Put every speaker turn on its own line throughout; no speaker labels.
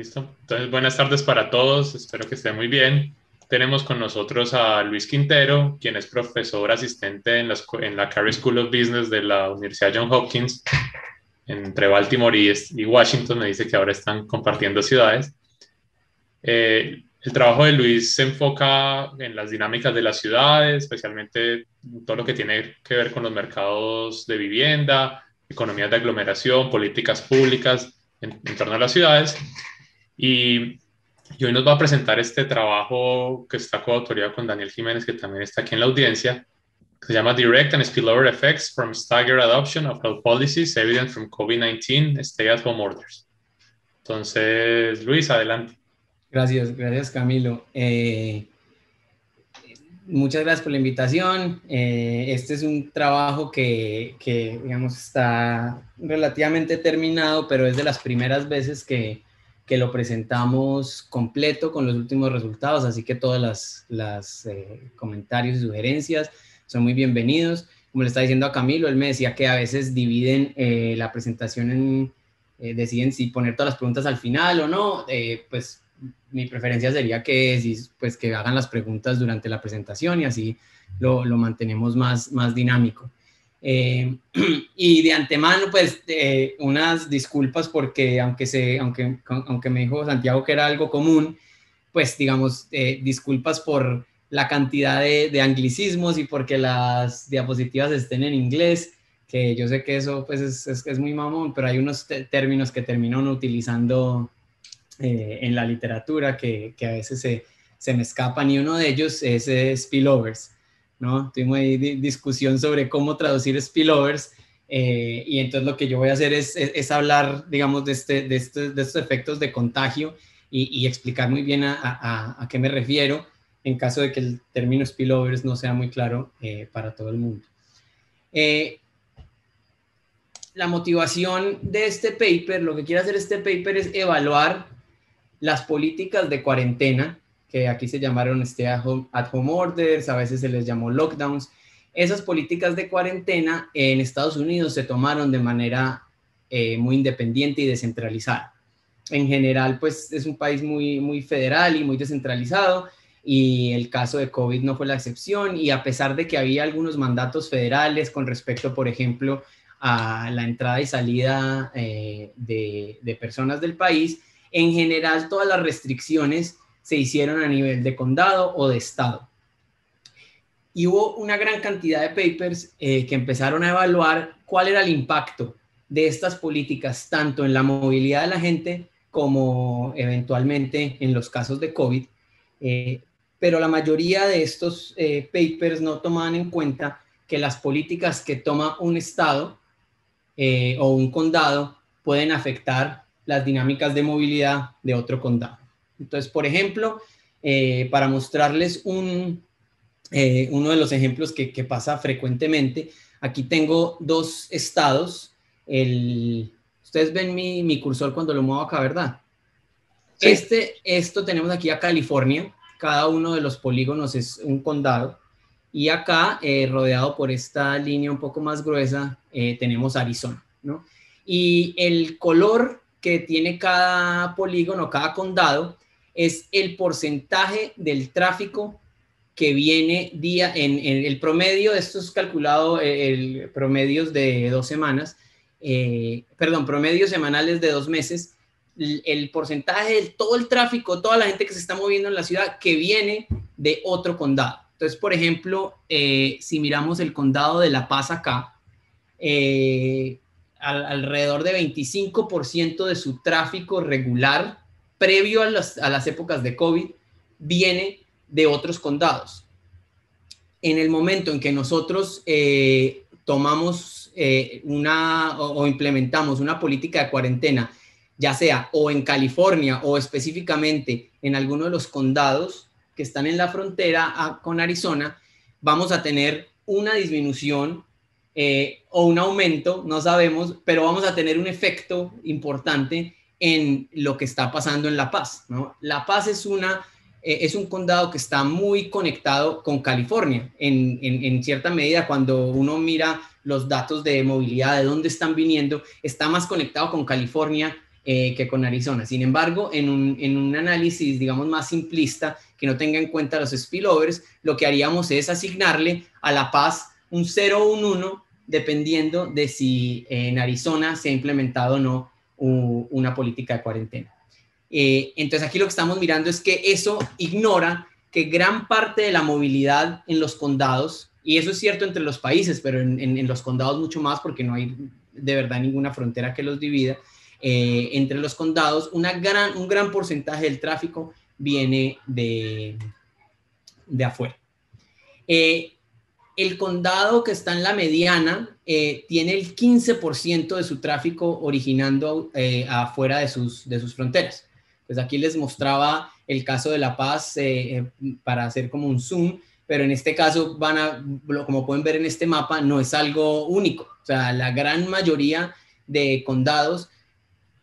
Listo. Entonces, buenas tardes para todos. Espero que estén muy bien. Tenemos con nosotros a Luis Quintero, quien es profesor asistente en la, en la Carey School of Business de la Universidad John Hopkins entre Baltimore y, Washington. Me dice que ahora están compartiendo ciudades. Eh, el trabajo de Luis se enfoca en las dinámicas de las ciudades, especialmente todo lo que tiene que ver con los mercados de vivienda, economías de aglomeración, políticas públicas en, en torno a las ciudades. Y, hoy nos va a presentar este trabajo que está coautoría con Daniel Jiménez, que también está aquí en la audiencia, que se llama Direct and Spillover Effects from Staggered Adoption of Health Policies Evident from COVID-19 Stay-at-Home Orders. Entonces, Luis, adelante.
Gracias, gracias Camilo. Eh, muchas gracias por la invitación. Eh, este es un trabajo que, que, digamos, está relativamente terminado, pero es de las primeras veces que, que lo presentamos completo con los últimos resultados, así que todas las, eh, comentarios y sugerencias son muy bienvenidos. Como le está diciendo a Camilo, él me decía que a veces dividen eh, la presentación en, eh, deciden si poner todas las preguntas al final o no, pues mi preferencia sería que, pues, que hagan las preguntas durante la presentación y así lo, lo mantenemos más, más dinámico. Eh, y de antemano, pues, eh, unas disculpas porque aunque, se, aunque, aunque me dijo Santiago que era algo común, pues, digamos, eh, disculpas por la cantidad de, anglicismos y porque las diapositivas estén en inglés, que yo sé que eso, pues, es, es, muy mamón, pero hay unos términos que terminan utilizando en la literatura que, que a veces se, se, me escapan y uno de ellos es spillovers. ¿No? Tuvimos ahí discusión sobre cómo traducir spillovers eh, y entonces lo que yo voy a hacer es, hablar, digamos, de, este, este, de, estos efectos de contagio y, explicar muy bien a, qué me refiero en caso de que el término spillovers no sea muy claro eh, para todo el mundo. Eh, la motivación de este paper, lo que quiere hacer este paper es evaluar las políticas de cuarentena que aquí se llamaron stay at home, orders, a veces se les llamó lockdowns. Esas políticas de cuarentena en Estados Unidos se tomaron de manera eh, muy independiente y descentralizada. En general, pues es un país muy, muy federal y muy descentralizado y el caso de COVID no fue la excepción y a pesar de que había algunos mandatos federales con respecto, por ejemplo, a la entrada y salida eh, de personas del país, en general todas las restricciones se hicieron a nivel de condado o de estado. Y hubo una gran cantidad de papers eh, que empezaron a evaluar cuál era el impacto de estas políticas, tanto en la movilidad de la gente como eventualmente en los casos de COVID. Eh, pero la mayoría de estos eh, papers no tomaban en cuenta que las políticas que toma un estado o un condado pueden afectar las dinámicas de movilidad de otro condado. Entonces, por ejemplo, eh, para mostrarles un, eh, uno de los ejemplos que, pasa frecuentemente, aquí tengo dos estados. ustedes ven mi, cursor cuando lo muevo acá, ¿verdad? Este, esto tenemos aquí a California. Cada uno de los polígonos es un condado. Y acá, eh, rodeado por esta línea un poco más gruesa, tenemos Arizona, ¿no? Y el color que tiene cada polígono, cada condado, es el porcentaje del tráfico que viene día en, el promedio, esto es calculado eh, el promedios de dos semanas, eh, perdón, promedios semanales de dos meses, el, porcentaje de todo el tráfico, toda la gente que se está moviendo en la ciudad que viene de otro condado. Entonces, por ejemplo, eh, si miramos el condado de La Paz acá, alrededor de 25% de su tráfico regular previo a las, épocas de COVID, viene de otros condados. En el momento en que nosotros eh, tomamos eh, una o, implementamos una política de cuarentena, ya sea o en California o específicamente en alguno de los condados que están en la frontera con Arizona, vamos a tener una disminución eh, o un aumento, no sabemos, pero vamos a tener un efecto importante en lo que está pasando en La Paz. ¿no? La Paz es, una, eh, es un condado que está muy conectado con California. En, en, cierta medida, cuando uno mira los datos de movilidad, de dónde están viniendo, está más conectado con California eh, que con Arizona. Sin embargo, en un, en un análisis, digamos, más simplista, que no tenga en cuenta los spillovers, lo que haríamos es asignarle a La Paz un 0 o un 1, dependiendo de si en Arizona se ha implementado o no una política de cuarentena. Eh, entonces aquí lo que estamos mirando es que eso ignora que gran parte de la movilidad en los condados, y eso es cierto entre los países, pero en, los condados mucho más porque no hay de verdad ninguna frontera que los divida, eh, entre los condados un gran porcentaje del tráfico viene de, de afuera. Eh, el condado que está en la mediana tiene el 15% de su tráfico originando afuera de sus, de sus fronteras. Pues aquí les mostraba el caso de La Paz eh, eh, para hacer como un zoom, pero en este caso van a, como pueden ver en este mapa, no es algo único. O sea, la gran mayoría de condados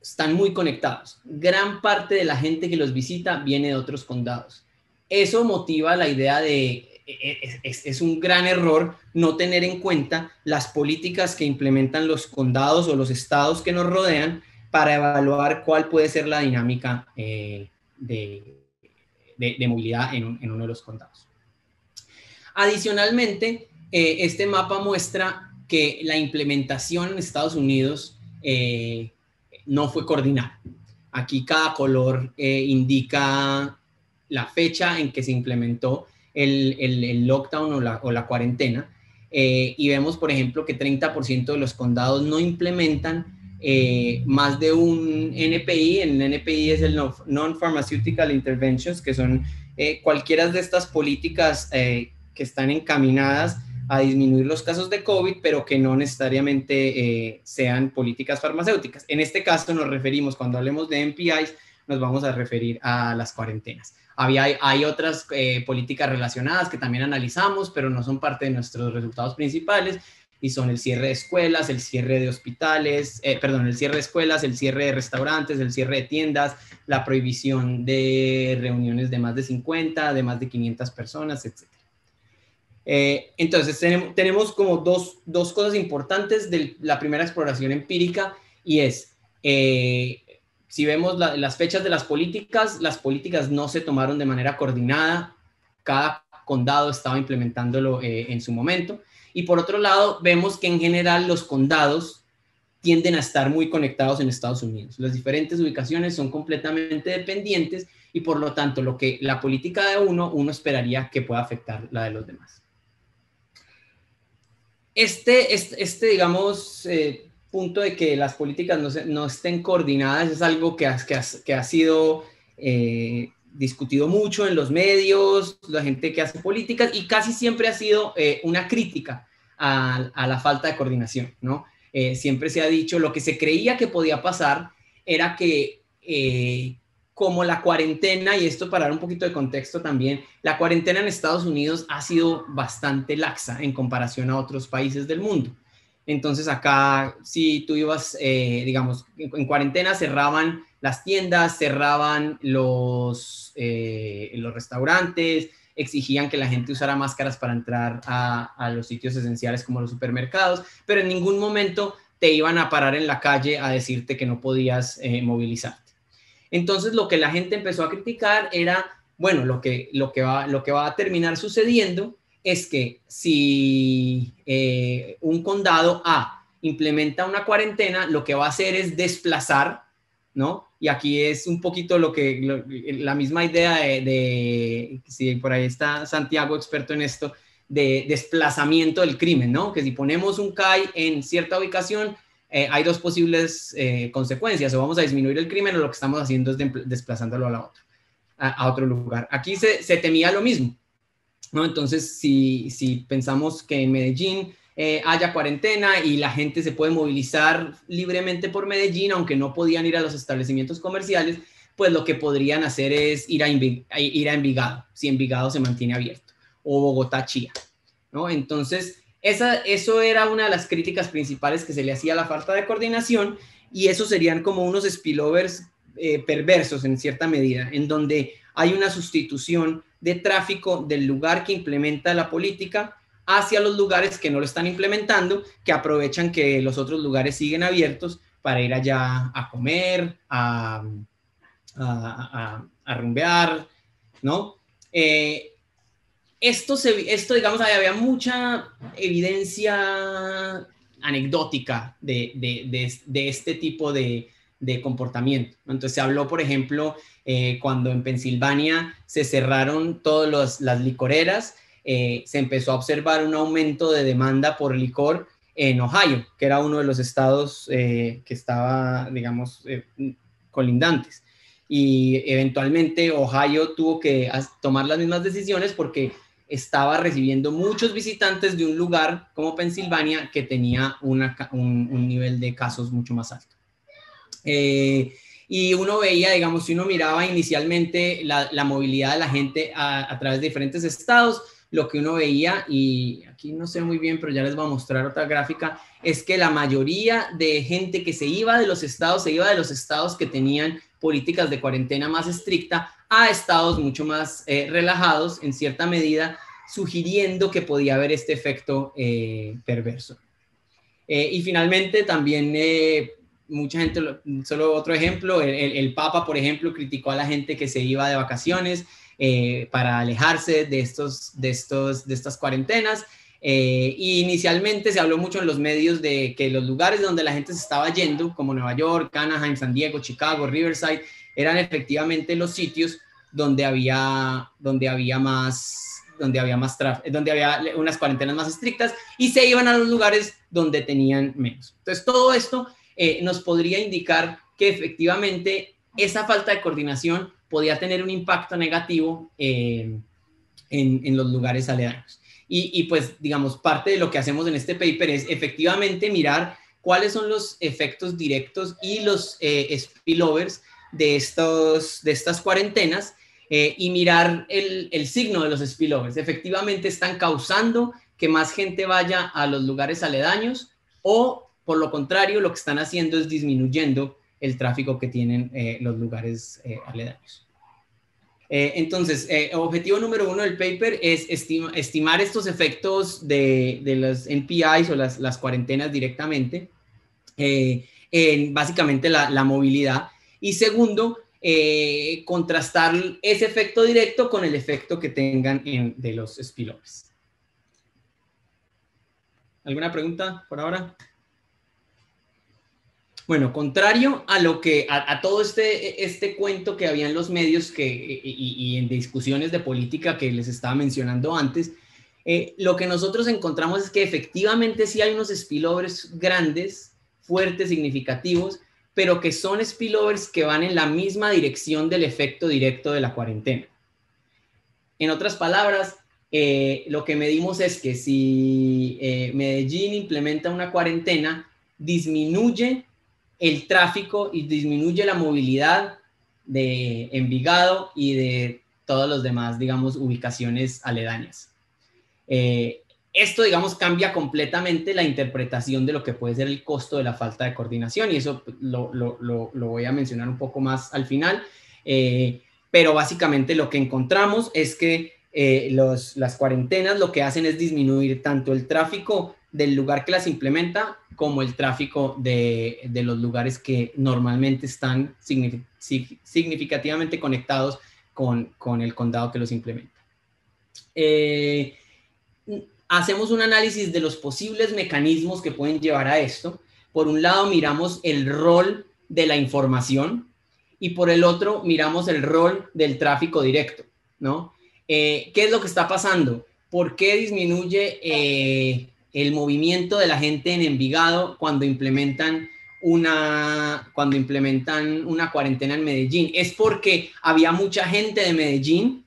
están muy conectados. Gran parte de la gente que los visita viene de otros condados. Eso motiva la idea de, es, es, un gran error no tener en cuenta las políticas que implementan los condados o los estados que nos rodean para evaluar cuál puede ser la dinámica eh, de, de, movilidad en, en, uno de los condados. Adicionalmente, eh, este mapa muestra que la implementación en Estados Unidos eh, no fue coordinada. Aquí cada color indica la fecha en que se implementó el, el, el lockdown o la, cuarentena. y vemos, por ejemplo, que 30% de los condados no implementan eh, más de un NPI. El NPI es el Non-Pharmaceutical Interventions, que son eh, cualquiera de estas políticas eh, que están encaminadas a disminuir los casos de COVID, pero que no necesariamente sean políticas farmacéuticas. En este caso nos referimos, cuando hablemos de NPIs, nos vamos a referir a las cuarentenas. Había, hay otras políticas relacionadas que también analizamos, pero no son parte de nuestros resultados principales y son el cierre de escuelas, el cierre de hospitales, eh, perdón, el cierre de escuelas, el cierre de restaurantes, el cierre de tiendas, la prohibición de reuniones de más de 50, de más de 500 personas, etc. Eh, entonces, tenemos, tenemos como dos, dos, cosas importantes de la primera exploración empírica y es, eh, si vemos las fechas de las políticas, las políticas no se tomaron de manera coordinada, cada condado estaba implementándolo en su momento. Y por otro lado, vemos que en general los condados tienden a estar muy conectados en Estados Unidos. Las diferentes ubicaciones son completamente dependientes y por lo tanto lo que la política de uno, uno esperaría que pueda afectar la de los demás. Este, este, este digamos, eh, punto de que las políticas no, no, estén coordinadas es algo que ha, que que ha sido eh, discutido mucho en los medios, la gente que hace políticas y casi siempre ha sido eh, una crítica a, la falta de coordinación, ¿no? Eh, siempre se ha dicho, lo que se creía que podía pasar era que eh, como la cuarentena, y esto para dar un poquito de contexto también, la cuarentena en Estados Unidos ha sido bastante laxa en comparación a otros países del mundo. Entonces acá, si tú ibas, eh, digamos, en, cuarentena cerraban las tiendas, cerraban los, los restaurantes, exigían que la gente usara máscaras para entrar a, los sitios esenciales como los supermercados, pero en ningún momento te iban a parar en la calle a decirte que no podías eh, movilizarte. Entonces lo que la gente empezó a criticar era, bueno, lo que, lo que, va, lo que va a terminar sucediendo es que si eh, un condado A implementa una cuarentena, lo que va a hacer es desplazar, ¿no? y aquí es un poquito lo que, la misma idea de, si por ahí está Santiago experto en esto, de desplazamiento del crimen, ¿no? Que si ponemos un CAI en cierta ubicación, eh, hay dos posibles eh, consecuencias, o vamos a disminuir el crimen o lo que estamos haciendo es desplazándolo a, la otra, a, otro lugar. Aquí se, temía lo mismo, ¿no? Entonces, si, si pensamos que en Medellín eh, haya cuarentena y la gente se puede movilizar libremente por Medellín, aunque no podían ir a los establecimientos comerciales, pues lo que podrían hacer es ir a, ir a Envigado, si Envigado se mantiene abierto, o Bogotá, Chía, ¿no? Entonces, esa, eso era una de las críticas principales que se le hacía a la falta de coordinación y eso serían como unos spillovers eh, perversos en cierta medida, en donde hay una sustitución de tráfico del lugar que implementa la política hacia los lugares que no lo están implementando, que aprovechan que los otros lugares siguen abiertos para ir allá a comer, a, a, rumbear, ¿no? Eh, esto, se, esto, digamos, había mucha evidencia anecdótica de, de, este tipo de, comportamiento. Entonces se habló, por ejemplo, eh, cuando en Pensilvania se cerraron todas las licoreras, eh, se empezó a observar un aumento de demanda por licor en Ohio, que era uno de los estados eh, que estaba, digamos, colindantes. Y eventualmente Ohio tuvo que tomar las mismas decisiones porque estaba recibiendo muchos visitantes de un lugar como Pensilvania que tenía un, nivel de casos mucho más alto. Eh, y uno veía, digamos, si uno miraba inicialmente la, movilidad de la gente a, través de diferentes estados, lo que uno veía, y aquí no sé muy bien, pero ya les voy a mostrar otra gráfica, es que la mayoría de gente que se iba de los estados, se iba de los estados que tenían políticas de cuarentena más estricta a estados mucho más eh, relajados en cierta medida, sugiriendo que podía haber este efecto eh, perverso. Y finalmente también mucha gente, solo otro ejemplo, el, Papa, por ejemplo, criticó a la gente que se iba de vacaciones para alejarse de, estos, de, estos, de estas cuarentenas. y inicialmente se habló mucho en los medios de que los lugares donde la gente se estaba yendo, como Nueva York, Anaheim, San Diego, Chicago, Riverside, eran efectivamente los sitios donde había, donde había más, donde había más donde había unas cuarentenas más estrictas y se iban a los lugares donde tenían menos. Entonces, todo esto eh, nos podría indicar que efectivamente esa falta de coordinación podía tener un impacto negativo en, en, los lugares aledaños. Y, y, pues, digamos, parte de lo que hacemos en este paper es efectivamente mirar cuáles son los efectos directos y los eh, spillovers de, estos, de estas cuarentenas eh, y mirar el, el, signo de los spillovers. Efectivamente están causando que más gente vaya a los lugares aledaños o, por lo contrario, lo que están haciendo es disminuyendo el tráfico que tienen eh, los lugares eh, aledaños. entonces, objetivo número uno del paper es estimar estos efectos de, de NPIs o las, cuarentenas directamente, en básicamente la, movilidad y segundo, eh, contrastar ese efecto directo con el efecto que tengan en, de los spillovers. ¿Alguna pregunta por ahora? Bueno, contrario a lo que, a, todo este, este cuento que había en los medios que, y, en discusiones de política que les estaba mencionando antes, eh, lo que nosotros encontramos es que efectivamente sí hay unos spillovers grandes, fuertes, significativos, pero que son spillovers que van en la misma dirección del efecto directo de la cuarentena. En otras palabras, eh, lo que medimos es que si eh, Medellín implementa una cuarentena, disminuye el tráfico y disminuye la movilidad de Envigado y de todas las demás, digamos, ubicaciones aledañas. Eh, esto, digamos, cambia completamente la interpretación de lo que puede ser el costo de la falta de coordinación y eso lo, voy a mencionar un poco más al final. Eh, pero básicamente lo que encontramos es que eh, las cuarentenas lo que hacen es disminuir tanto el tráfico del lugar que las implementa como el tráfico de, los lugares que normalmente están significativamente conectados con, el condado que los implementa. Eh, hacemos un análisis de los posibles mecanismos que pueden llevar a esto. Por un lado, miramos el rol de la información y por el otro, miramos el rol del tráfico directo, ¿no? Eh, ¿Qué es lo que está pasando? ¿Por qué disminuye eh, el movimiento de la gente en Envigado cuando implementan una, cuando implementan una cuarentena en Medellín? Es porque había mucha gente de Medellín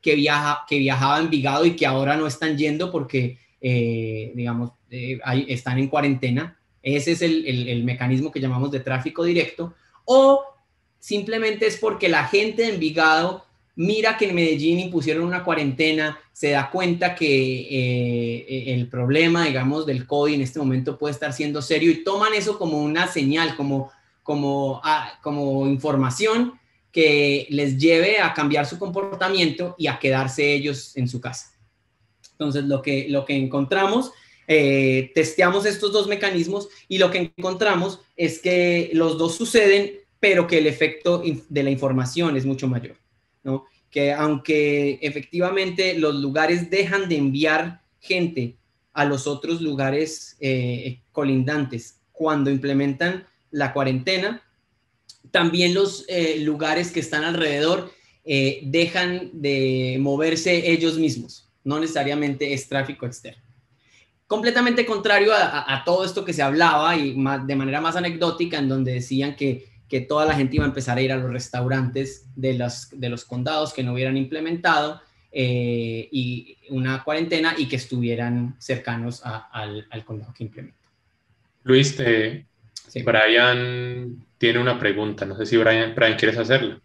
que, viaja, que viajaba en Vigado y que ahora no están yendo porque, eh, digamos, eh, están en cuarentena. Ese es el, el, mecanismo que llamamos de tráfico directo. O simplemente es porque la gente de Envigado mira que en Medellín impusieron una cuarentena, se da cuenta que eh, el problema, digamos, del COVID en este momento puede estar siendo serio y toman eso como una señal, como, como, ah, como información que les lleve a cambiar su comportamiento y a quedarse ellos en su casa. Entonces, lo que, lo que encontramos eh, testeamos estos dos mecanismos y lo que encontramos es que los dos suceden, pero que el efecto de la información es mucho mayor, ¿no? Que aunque efectivamente los lugares dejan de enviar gente a los otros lugares eh, colindantes cuando implementan la cuarentena, también los eh, lugares que están alrededor dejan de moverse ellos mismos, no necesariamente es tráfico externo completamente contrario a, todo esto que se hablaba y de manera más anecdótica, en donde decían que, que, toda la gente iba a empezar a ir a los restaurantes de los, de los condados que no hubieran implementado eh, y una cuarentena y que estuvieran cercanos al, al, condado que implementó.
Luis, te, Brian tiene una pregunta, no sé si Brian, Brian quieres hacerla.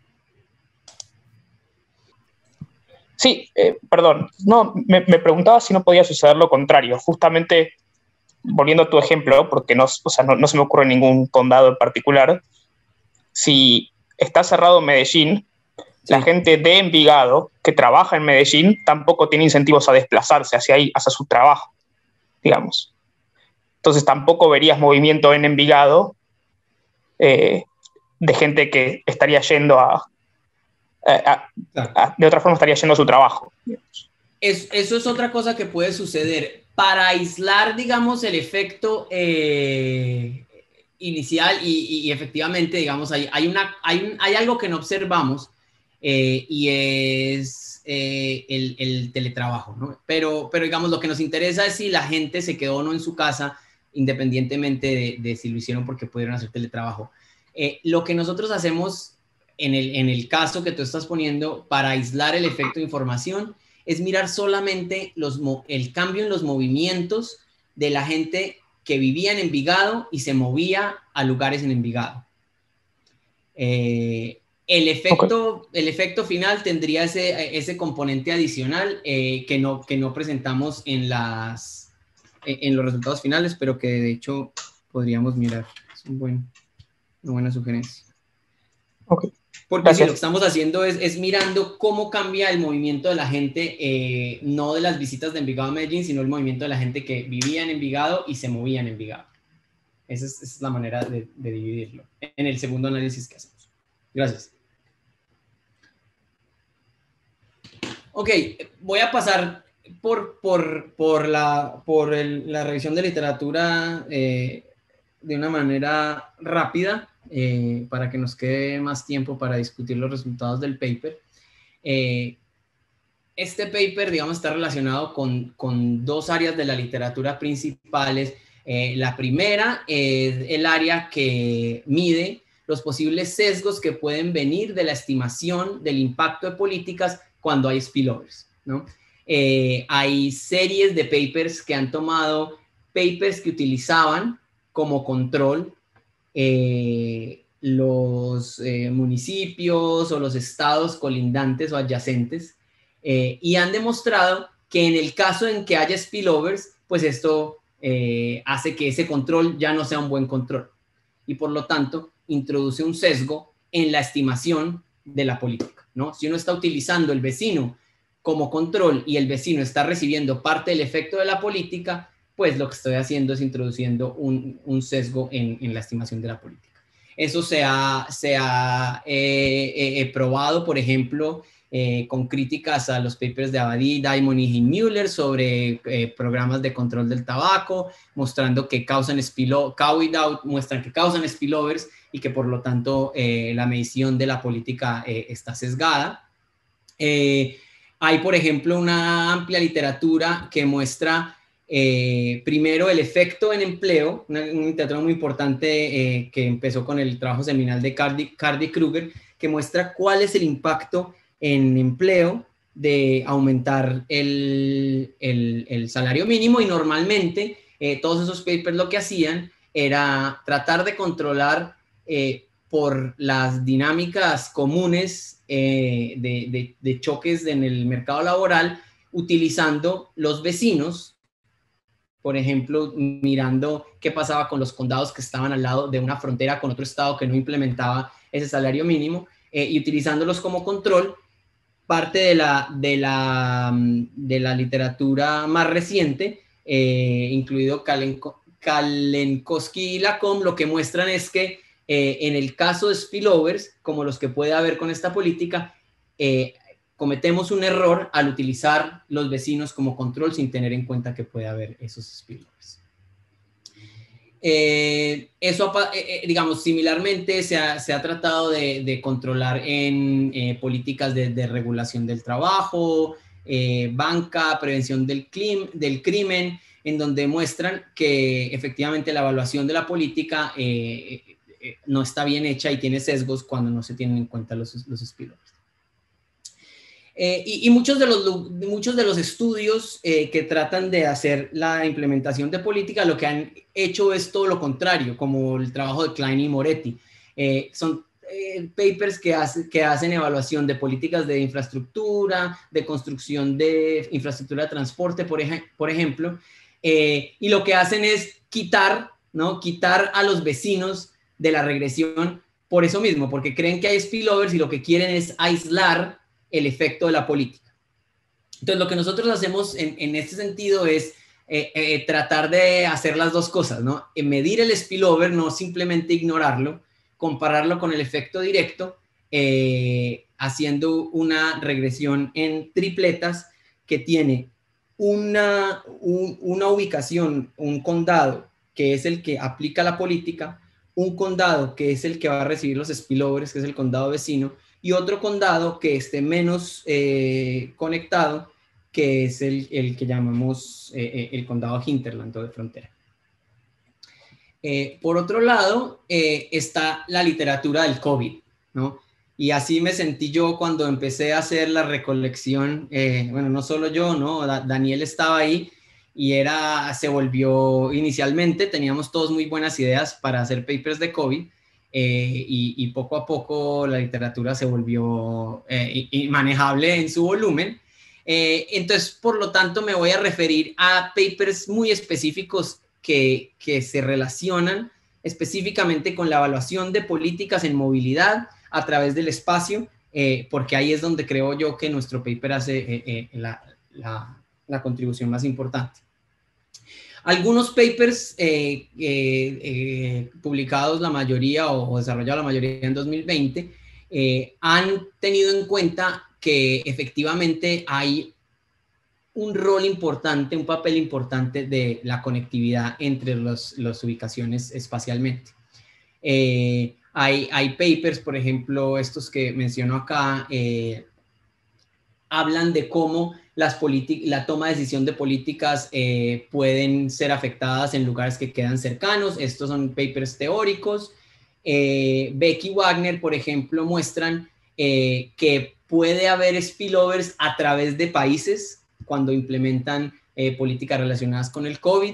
Sí, eh, perdón. No, me, preguntaba si no podía suceder lo contrario. Justamente, volviendo a tu ejemplo, porque no, no, se me ocurre ningún condado en particular, si está cerrado Medellín, la gente de Envigado que trabaja en Medellín tampoco tiene incentivos a desplazarse hacia ahí, hacia su trabajo, digamos. Entonces tampoco verías movimiento en Envigado eh, de gente que estaría yendo a, de otra forma estaría haciendo su trabajo.
eso es otra cosa que puede suceder. Para aislar, digamos, el efecto eh, inicial y, efectivamente, digamos, hay, hay, una, hay, hay algo que no observamos eh, y es el, el, teletrabajo, ¿no? Pero, pero, digamos, lo que nos interesa es si la gente se quedó o no en su casa, independientemente de, si lo hicieron porque pudieron hacer teletrabajo. lo que nosotros hacemos en el, caso que tú estás poniendo, para aislar el efecto de información, es mirar solamente los, el cambio en los movimientos de la gente que vivía en Envigado y se movía a lugares en Envigado. Eh, el, efecto, el efecto final tendría ese, ese componente adicional eh, que, no, que no presentamos en, las, en los resultados finales, pero que de hecho podríamos mirar. Es un buen, una buena sugerencia.
Okay.
Porque si lo que estamos haciendo es, es, mirando cómo cambia el movimiento de la gente, eh, no de las visitas de Envigado a Medellín, sino el movimiento de la gente que vivía en Envigado y se movía en Envigado. Esa es, esa es la manera de, de, dividirlo en el segundo análisis que hacemos. Gracias. Ok, voy a pasar por, por, por, la, por el, la revisión de literatura eh, de una manera rápida eh, para que nos quede más tiempo para discutir los resultados del paper. Eh, este paper, digamos, está relacionado con, con, dos áreas de la literatura principales. Eh, la primera es el área que mide los posibles sesgos que pueden venir de la estimación del impacto de políticas cuando hay spillovers. ¿no? hay series de papers que han tomado papers que utilizaban como control eh, los eh, municipios o los estados colindantes o adyacentes eh, y han demostrado que en el caso en que haya spillovers, pues esto hace que ese control ya no sea un buen control y por lo tanto introduce un sesgo en la estimación de la política, ¿no? Si uno está utilizando el vecino como control y el vecino está recibiendo parte del efecto de la política, pues lo que estoy haciendo es introduciendo un, un sesgo en, en, la estimación de la política. Eso se ha, se ha eh, eh, eh, probado, por ejemplo, con críticas a los papers de Abadí, Diamond y Müller sobre programas de control del tabaco, mostrando que causan spillovers, muestran que causan spillovers y que por lo tanto la medición de la política está sesgada. hay, por ejemplo, una amplia literatura que muestra eh, primero, el efecto en empleo, un literatura muy importante eh, que empezó con el trabajo seminal de Cardi, Cardi Kruger, que muestra cuál es el impacto en empleo de aumentar el, el, salario mínimo y normalmente eh, todos esos papers lo que hacían era tratar de controlar por las dinámicas comunes de choques en el mercado laboral utilizando los vecinos por ejemplo, mirando qué pasaba con los condados que estaban al lado de una frontera con otro estado que no implementaba ese salario mínimo eh, y utilizándolos como control, parte de la, de la, mm, de la literatura más reciente incluido Kalenkowski y Lacombe, lo que muestran es que en el caso de spillovers, como los que puede haber con esta política, cometemos un error al utilizar los vecinos como control sin tener en cuenta que puede haber esos spillovers. Eh, eso, eh, eh, digamos, similarmente se ha, tratado de, controlar en políticas de, regulación del trabajo, banca, prevención del, crimen, en donde muestran que efectivamente la evaluación de la política no está bien hecha y tiene sesgos cuando no se tienen en cuenta los, los spillovers. Eh, y, muchos, de los, muchos de los estudios eh, que tratan de hacer la implementación de política lo que han hecho es todo lo contrario, como el trabajo de Klein y Moretti. Eh, son papers que, que hacen evaluación de políticas de infraestructura, de construcción de infraestructura de transporte, por, por ejemplo, y lo que hacen es quitar, ¿no? quitar a los vecinos de la regresión por eso mismo, porque creen que hay spillovers y lo que quieren es aislar el efecto de la política. Entonces, lo que nosotros hacemos en, este sentido es eh, eh, tratar de hacer las dos cosas, ¿no? medir el spillover, no simplemente ignorarlo, compararlo con el efecto directo, eh, haciendo una regresión en tripletas que tiene una, una ubicación, un condado que es el que aplica la política, un condado que es el que va a recibir los spillovers, que es el condado vecino, y otro condado que esté menos eh, conectado, que es el, que llamamos eh, eh, el condado Hinterland o de frontera. por otro lado, está la literatura del COVID, ¿no? Y así me sentí yo cuando empecé a hacer la recolección, bueno, no solo yo, ¿no? Daniel estaba ahí y era, se volvió, inicialmente teníamos todos muy buenas ideas para hacer papers de COVID, eh, y, poco a poco la literatura se volvió eh, manejable en su volumen. Eh, entonces, por lo tanto, me voy a referir a papers muy específicos que, se relacionan específicamente con la evaluación de políticas en movilidad a través del espacio, porque ahí es donde creo yo que nuestro paper hace la contribución más importante. Algunos papers eh, eh, eh, publicados la mayoría o, desarrollados la mayoría en 2020 han tenido en cuenta que efectivamente hay un rol importante, un papel importante de la conectividad entre las ubicaciones espacialmente. hay, hay, papers, por ejemplo, estos que menciono acá, hablan de cómo las la toma de decisión de políticas eh, pueden ser afectadas en lugares que quedan cercanos. Estos son papers teóricos. Eh, Becky Wagner, por ejemplo, muestran eh, que puede haber spillovers a través de países cuando implementan políticas relacionadas con el COVID.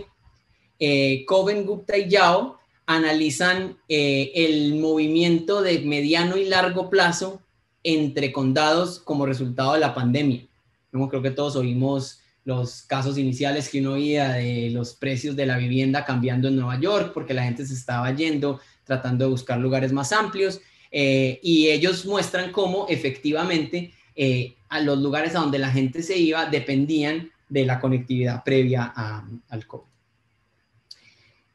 Coven, Gupta y Yao analizan el movimiento de mediano y largo plazo entre condados como resultado de la pandemia. Creo que todos oímos los casos iniciales que uno oía de los precios de la vivienda cambiando en Nueva York porque la gente se estaba yendo tratando de buscar lugares más amplios eh, y ellos muestran cómo efectivamente eh, a los lugares a donde la gente se iba dependían de la conectividad previa al COVID.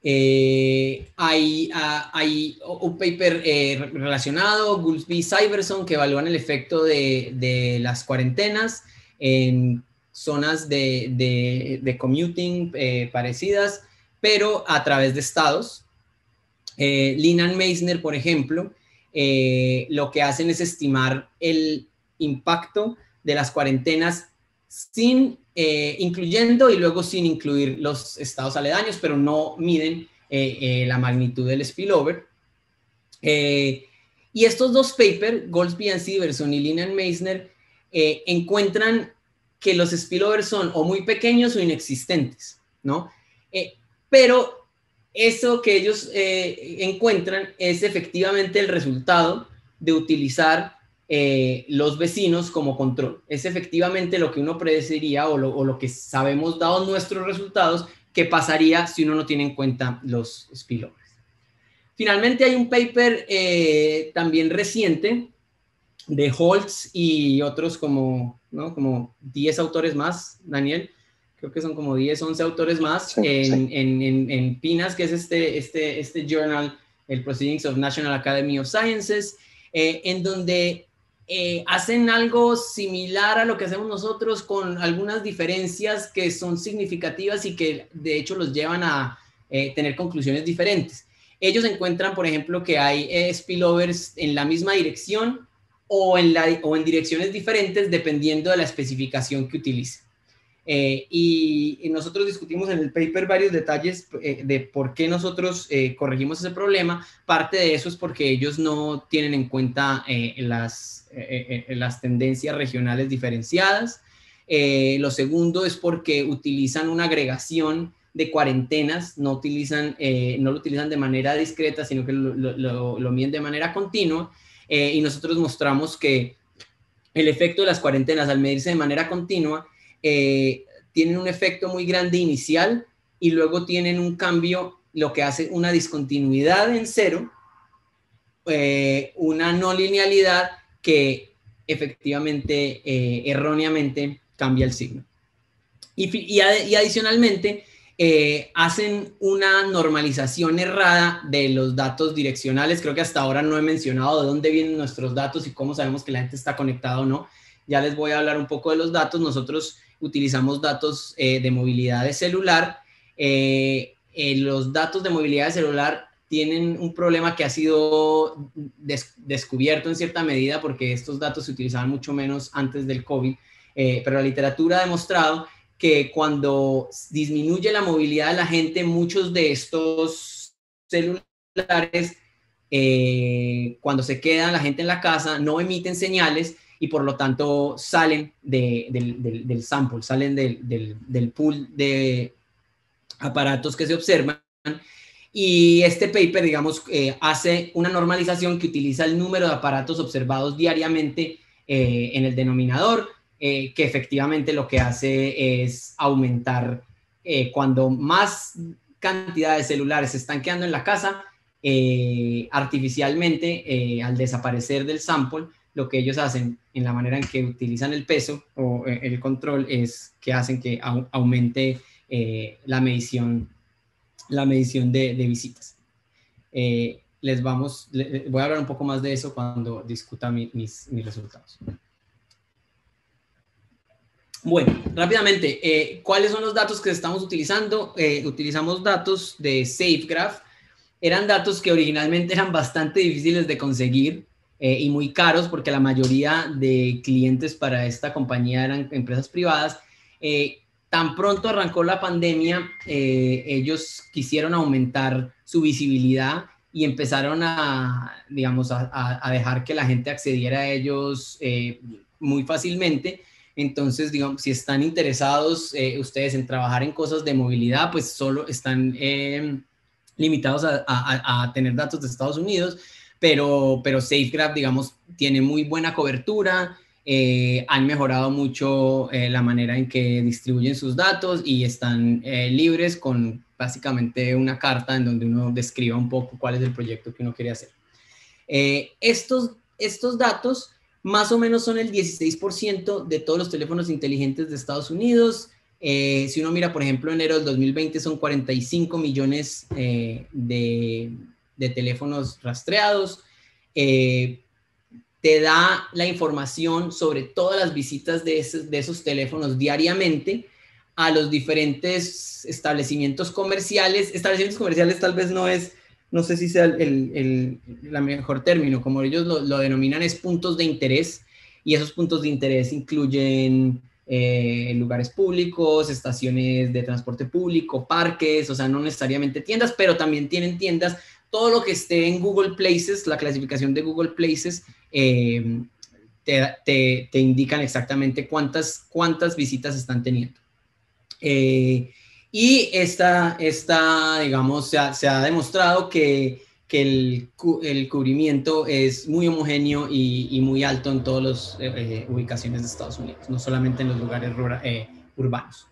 Eh, hay, ah, hay, un paper eh, relacionado, Goolsby y Cyberson, que evalúan el efecto de, de las cuarentenas en zonas de, commuting eh, parecidas, pero a través de estados. Linan Meisner, por ejemplo, lo que hacen es estimar el impacto de las cuarentenas sin eh, incluyendo y luego sin incluir los estados aledaños, pero no miden eh, eh, la magnitud del spillover. y estos dos papers, Goldsby and Siverson y Lina Meissner, encuentran que los spillovers son o muy pequeños o inexistentes, ¿no? pero eso que ellos encuentran es efectivamente el resultado de utilizar eh, los vecinos como control. Es efectivamente lo que uno predeciría o lo, que sabemos dado nuestros resultados que pasaría si uno no tiene en cuenta los spillovers. Finalmente hay un paper eh, también reciente de Holtz y otros como, ¿no? como 10 autores más, Daniel, creo que son como 10, 11 autores más, en, En, en, PINAS, que es este, este, este journal, el Proceedings of National Academy of Sciences, eh, en donde eh, hacen algo similar a lo que hacemos nosotros con algunas diferencias que son significativas y que de hecho los llevan a eh, tener conclusiones diferentes. Ellos encuentran, por ejemplo, que hay spillovers en la misma dirección o en, la, o en direcciones diferentes dependiendo de la especificación que utilicen. Eh, y, nosotros discutimos en el paper varios detalles eh, de por qué nosotros eh, corregimos ese problema. Parte de eso es porque ellos no tienen en cuenta las, las tendencias regionales diferenciadas. lo segundo es porque utilizan una agregación de cuarentenas, no, utilizan, no lo utilizan de manera discreta, sino que lo, lo, lo miden de manera continua. Y nosotros mostramos que el efecto de las cuarentenas al medirse de manera continua eh, tienen un efecto muy grande inicial y luego tienen un cambio, lo que hace una discontinuidad en cero, eh, una no linealidad que efectivamente, eh, erróneamente, cambia el signo. Y, adicionalmente, hacen una normalización errada de los datos direccionales. Creo que hasta ahora no he mencionado de dónde vienen nuestros datos y cómo sabemos que la gente está conectada o no. Ya les voy a hablar un poco de los datos. Nosotros utilizamos datos eh, de movilidad de celular. Eh, eh, los datos de movilidad de celular tienen un problema que ha sido descubierto en cierta medida porque estos datos se utilizaban mucho menos antes del COVID, pero la literatura ha demostrado que cuando disminuye la movilidad de la gente, muchos de estos celulares, cuando se queda la gente en la casa, no emiten señales y por lo tanto salen del, del, sample, salen del, pool de aparatos que se observan. Y este paper, digamos, eh, hace una normalización que utiliza el número de aparatos observados diariamente eh, en el denominador, eh, que efectivamente lo que hace es aumentar cuando más cantidad de celulares se están quedando en la casa, artificialmente, al desaparecer del sample, lo que ellos hacen en la manera en que utilizan el peso o eh, el control es que hacen que aumente eh, la medición, la medición de, visitas. Eh, les vamos, voy a hablar un poco más de eso cuando discuta mis, mis, resultados. Bueno, rápidamente, ¿cuáles son los datos que estamos utilizando? utilizamos datos de SafeGraph. Eran datos que originalmente eran bastante difíciles de conseguir eh, y muy caros porque la mayoría de clientes para esta compañía eran empresas privadas. Eh, tan pronto arrancó la pandemia, eh, ellos quisieron aumentar su visibilidad y empezaron a, digamos, a, dejar que la gente accediera a ellos muy fácilmente. Entonces, digamos, si están interesados ustedes en trabajar en cosas de movilidad, pues solo están limitados a, a, tener datos de Estados Unidos pero, pero SafeGraph, digamos, tiene muy buena cobertura, eh, han mejorado mucho eh, la manera en que distribuyen sus datos y están eh, libres con básicamente una carta en donde uno describa un poco cuál es el proyecto que uno quiere hacer. estos, estos datos más o menos son el 16% de todos los teléfonos inteligentes de Estados Unidos. si uno mira, por ejemplo, enero del 2020 son 45 millones de, de teléfonos rastreados. Eh, te da la información sobre todas las visitas de esos teléfonos diariamente a los diferentes establecimientos comerciales. Establecimientos comerciales tal vez no es, no sé si sea el, el, la mejor término, como ellos lo, lo, denominan, es puntos de interés. Y esos puntos de interés incluyen eh, lugares públicos, estaciones de transporte público, parques, o sea, no necesariamente tiendas, pero también tienen tiendas todo lo que esté en Google Places, la clasificación de Google Places, eh, te, indican exactamente cuántas, cuántas visitas están teniendo. Eh, y esta, esta digamos, se ha, demostrado que, el, cubrimiento es muy homogéneo y, muy alto en todas las eh, ubicaciones de Estados Unidos, no solamente en los lugares urbanos.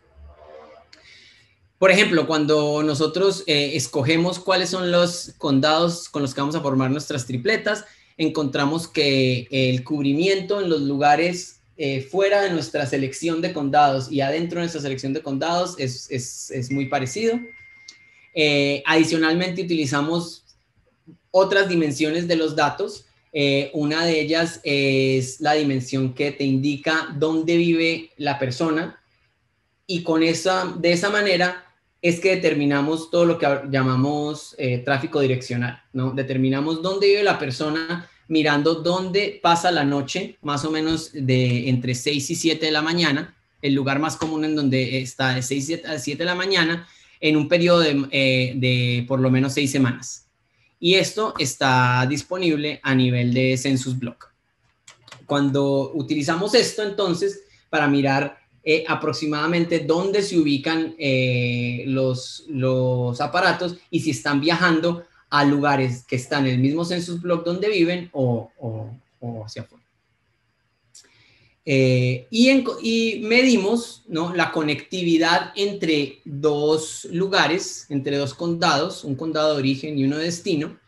Por ejemplo, cuando nosotros eh, escogemos cuáles son los condados con los que vamos a formar nuestras tripletas, encontramos que el cubrimiento en los lugares eh, fuera de nuestra selección de condados y adentro de nuestra selección de condados es, es, es muy parecido. Eh, adicionalmente utilizamos otras dimensiones de los datos. Eh, una de ellas es la dimensión que te indica dónde vive la persona y con esa, de esa manera es que determinamos todo lo que llamamos tráfico direccional, ¿no? Determinamos dónde vive la persona mirando dónde pasa la noche, más o menos de entre 6 y 7 de la mañana, el lugar más común en donde está de 6 a 7 de la mañana, en un periodo de, eh, por lo menos 6 semanas. Y esto está disponible a nivel de Census Block. Cuando utilizamos esto, entonces, para mirar eh, aproximadamente dónde se ubican eh, los, los aparatos y si están viajando a lugares que están en el mismo census block donde viven o, hacia afuera. Eh, y, medimos ¿no? la conectividad entre dos lugares, entre dos condados, un condado de origen y uno de destino,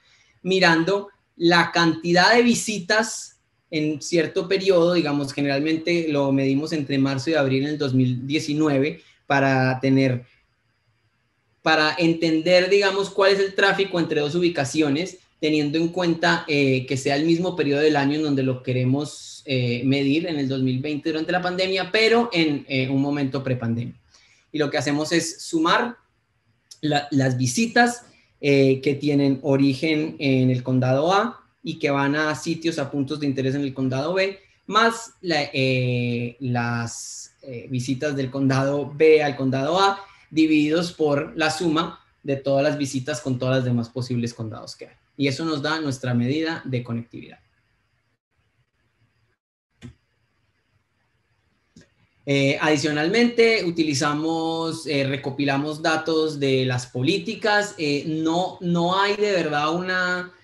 mirando la cantidad de visitas en cierto periodo, digamos, generalmente lo medimos entre marzo y abril en el 2019 para tener para entender, digamos, cuál es el tráfico entre dos ubicaciones, teniendo en cuenta eh, que sea el mismo periodo del año en donde lo queremos eh, medir en el 2020 durante la pandemia, pero en eh, un momento prepandemia. Y lo que hacemos es sumar las visitas que tienen origen en el condado A y que van a sitios, a puntos de interés en el condado B, más las visitas del condado B al condado A divididos por la suma de todas las visitas con todas las demás posibles condados que hay. Y eso nos da nuestra medida de conectividad. Eh, adicionalmente, utilizamos, eh, recopilamos datos de las políticas. Eh, no, no hay de verdad una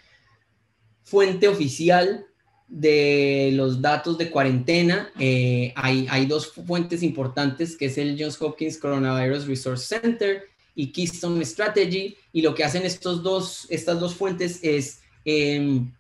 fuente oficial de los datos de cuarentena, eh, hay, hay, dos fuentes importantes, que es el Johns Hopkins Coronavirus Resource Center y Keystone Strategy, y lo que hacen estos dos, estas dos fuentes es em,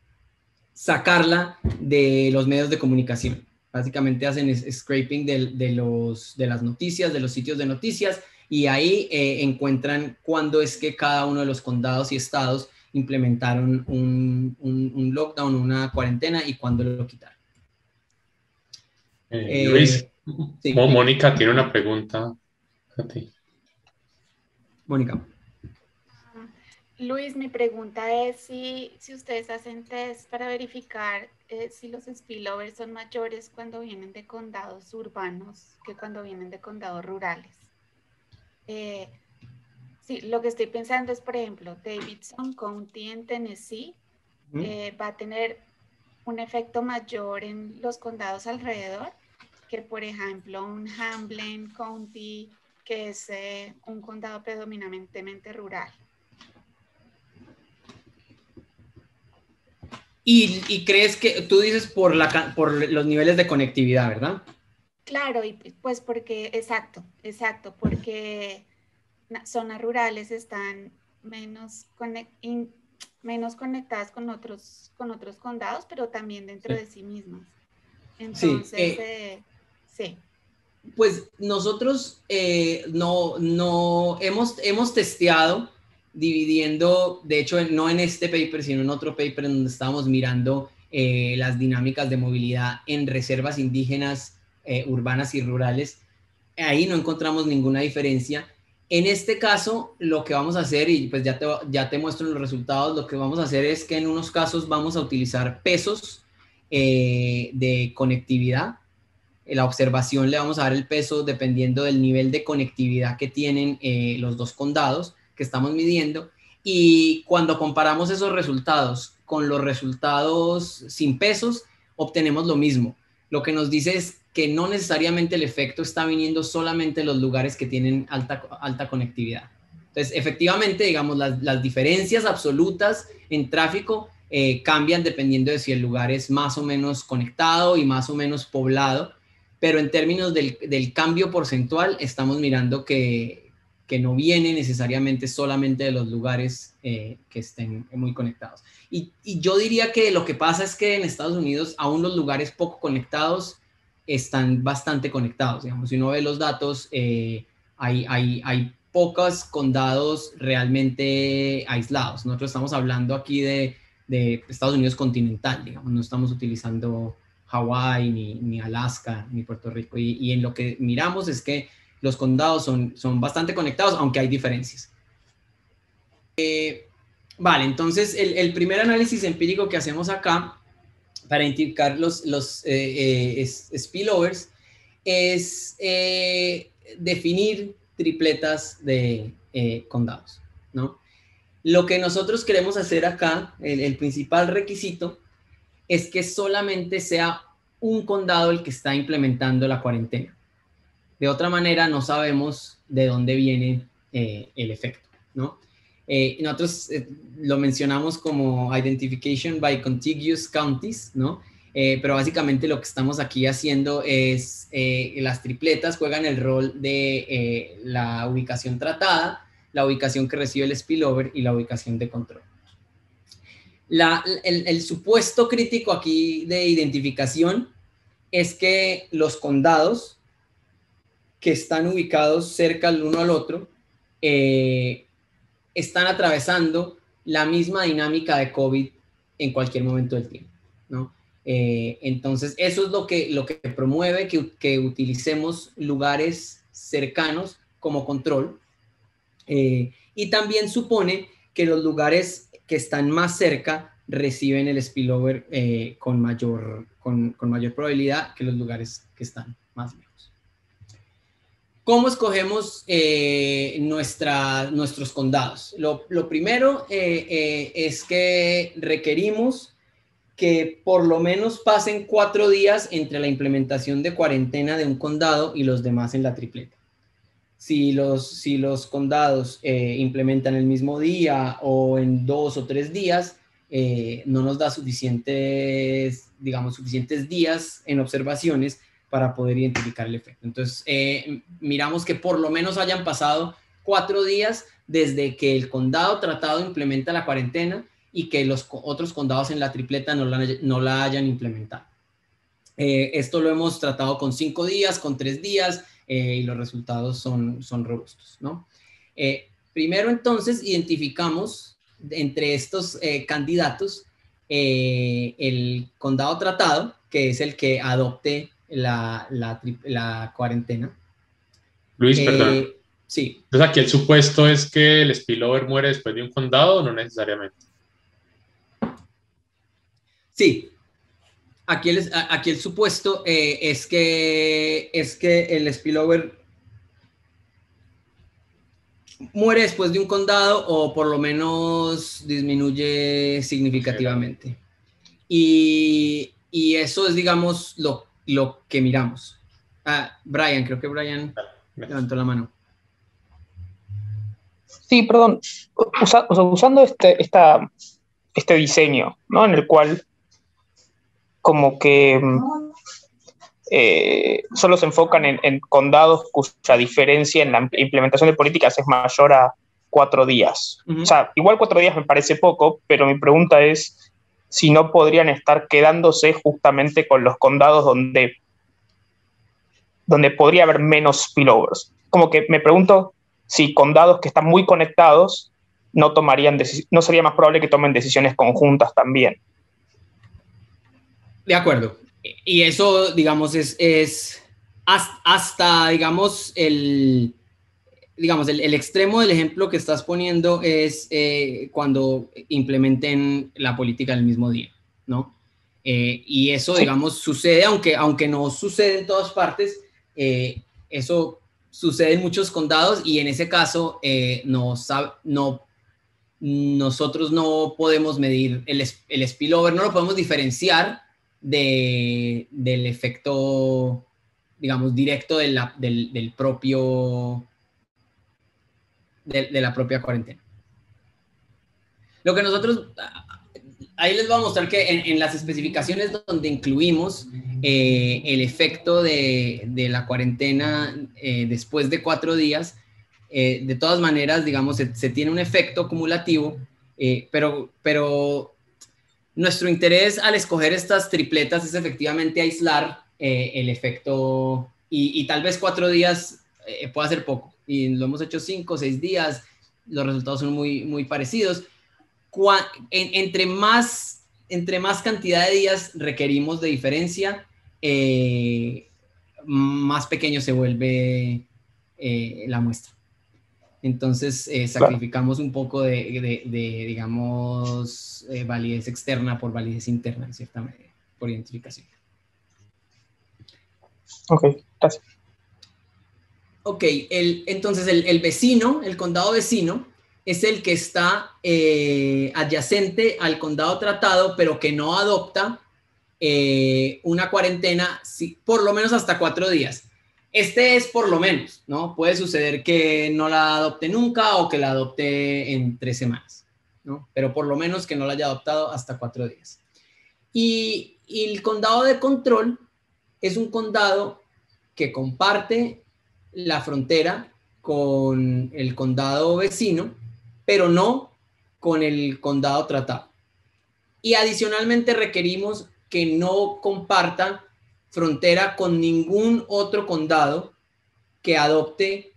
sacarla de los medios de comunicación. Básicamente hacen scraping de, los, de las noticias, de los sitios de noticias, y ahí eh, encuentran cuándo es que cada uno de los condados y estados implementaron un, un, lockdown, una cuarentena y cuándo lo quitaron.
Eh, Luis, eh, Mónica tiene una pregunta a ti.
Mónica.
Luis, mi pregunta es si, si ustedes hacen test para verificar eh, si los spillovers son mayores cuando vienen de condados urbanos que cuando vienen de condados rurales. Eh, Sí, lo que estoy pensando es, por ejemplo, Davidson County en Tennessee eh, va a tener un efecto mayor en los condados alrededor que, por ejemplo, un Hamlin County, que es eh, un condado predominantemente rural.
Y, crees que tú dices por, la, por los niveles de conectividad, ¿verdad?
Claro, y pues porque, exacto, exacto, porque zonas rurales están menos, menos conectadas con otros, con otros condados, pero también dentro de sí mismas. Entonces, eh, eh, sí.
Pues nosotros eh, no, no hemos, hemos testeado dividiendo, de hecho, no en este paper, sino en otro paper en donde estábamos mirando las dinámicas de movilidad en reservas indígenas, urbanas y rurales. Ahí no encontramos ninguna diferencia en este caso, lo que vamos a hacer, y pues ya te, ya te muestro los resultados, lo que vamos a hacer es que en unos casos vamos a utilizar pesos eh, de conectividad. En la observación le vamos a dar el peso dependiendo del nivel de conectividad que tienen eh, los dos condados que estamos midiendo. Y cuando comparamos esos resultados con los resultados sin pesos, obtenemos lo mismo. Lo que nos dice es que no necesariamente el efecto está viniendo solamente en los lugares que tienen alta, alta conectividad. Entonces, efectivamente, digamos, las, diferencias absolutas en tráfico eh, cambian dependiendo de si el lugar es más o menos conectado y más o menos poblado, pero en términos del, cambio porcentual, estamos mirando que, que, no viene necesariamente solamente de los lugares eh, que estén muy conectados. Y, yo diría que lo que pasa es que en Estados Unidos, aún los lugares poco conectados, están bastante conectados. Digamos, si uno ve los datos, hay, hay, hay pocos condados realmente aislados. Nosotros estamos hablando aquí de, de Estados Unidos continental, digamos, no estamos utilizando Hawái, ni, ni, Alaska, ni Puerto Rico. Y, en lo que miramos es que los condados son, son bastante conectados, aunque hay diferencias. Eh, vale, entonces el, el, primer análisis empírico que hacemos acá para identificar los, los eh, eh, spillovers es definir tripletas de condados, ¿no? Lo que nosotros queremos hacer acá, el, el principal requisito, es que solamente sea un condado el que está implementando la cuarentena. De otra manera, no sabemos de dónde viene eh, el efecto, ¿no? Eh, nosotros eh, lo mencionamos como Identification by Contiguous Counties, ¿no? pero básicamente lo que estamos aquí haciendo es, las tripletas juegan el rol de la ubicación tratada, la ubicación que recibe el spillover y la ubicación de control el, supuesto crítico aquí de identificación es que los condados que están ubicados cerca el uno al otro eh, están atravesando la misma dinámica de COVID en cualquier momento del tiempo, eh, entonces, eso es lo que, lo que promueve que, utilicemos lugares cercanos como control eh, y también supone que los lugares que están más cerca reciben el spillover eh, con, mayor, con, mayor probabilidad que los lugares que están más lejos. ¿Cómo escogemos eh, nuestra, nuestros condados? Lo, primero eh, es que requerimos que por lo menos pasen cuatro días entre la implementación de cuarentena de un condado y los demás en la tripleta si los, si los condados eh, implementan el mismo día o en dos o tres días, eh, no nos da suficientes, digamos, suficientes días en observaciones para poder identificar el efecto. Entonces, eh, miramos que por lo menos hayan pasado cuatro días desde que el condado tratado implementa la cuarentena y que los otros condados en la tripleta no la, no la hayan implementado. esto lo hemos tratado con cinco días, con tres días, eh, y los resultados son, son robustos, ¿no? Eh, primero entonces identificamos entre estos eh, candidatos el condado tratado, que es el que adopte la, la, la cuarentena.
Luis, perdón.
Sí.
Entonces aquí el supuesto es que el spillover muere después de un condado no necesariamente.
Sí, aquí el, aquí el supuesto eh, es, que, es que el spillover muere después de un condado o por lo menos disminuye significativamente. Y, eso es, digamos, lo, lo que miramos. Ah, Brian, creo que Brian levantó la mano.
Sí, perdón. usando este, esta, este diseño, ¿no? En el cual como que mm, eh, solo se enfocan en, condados cuya diferencia en la implementación de políticas es mayor a cuatro días. O sea, igual cuatro días me parece poco, pero mi pregunta es si no podrían estar quedándose justamente con los condados donde, donde podría haber menos spillovers. Como que me pregunto si condados que están muy conectados no tomarían no sería más probable que tomen decisiones conjuntas también.
De acuerdo. Y eso, digamos, es, es hasta, digamos, el, digamos, el, extremo del ejemplo que estás poniendo es eh, cuando implementen la política el mismo día, ¿no? Eh, y eso, digamos, sucede, aunque, aunque no sucede en todas partes, eh, eso sucede en muchos condados y en ese caso no, no, nosotros no podemos medir el, el spillover, no lo podemos diferenciar de, del efecto, digamos, directo de la, del, del, propio, de, la propia cuarentena. Lo que nosotros, ahí les voy a mostrar que en, las especificaciones donde incluimos eh, el efecto de, de la cuarentena eh, después de cuatro días, eh, de todas maneras, digamos, se, tiene un efecto acumulativo, pero, pero nuestro interés al escoger estas tripletas es efectivamente aislar el efecto, y, tal vez cuatro días pueda ser poco, y lo hemos hecho cinco o seis días, los resultados son muy, muy parecidos. entre, más, entre más cantidad de días requerimos de diferencia, más pequeño se vuelve la muestra. Entonces, eh, sacrificamos un poco de, digamos, eh, validez externa por validez interna, en cierta medida, por identificación.
Ok, gracias.
Ok, el, entonces el, vecino, el condado vecino, es el que está eh, adyacente al condado tratado, pero que no adopta una cuarentena, por lo menos hasta cuatro días. Este es por lo menos, ¿no? Puede suceder que no la adopte nunca o que la adopte en tres semanas, ¿no? Pero por lo menos que no la haya adoptado hasta cuatro días. Y, el condado de control es un condado que comparte la frontera con el condado vecino, pero no con el condado tratado. Y adicionalmente requerimos que no comparta frontera con ningún otro condado que adopte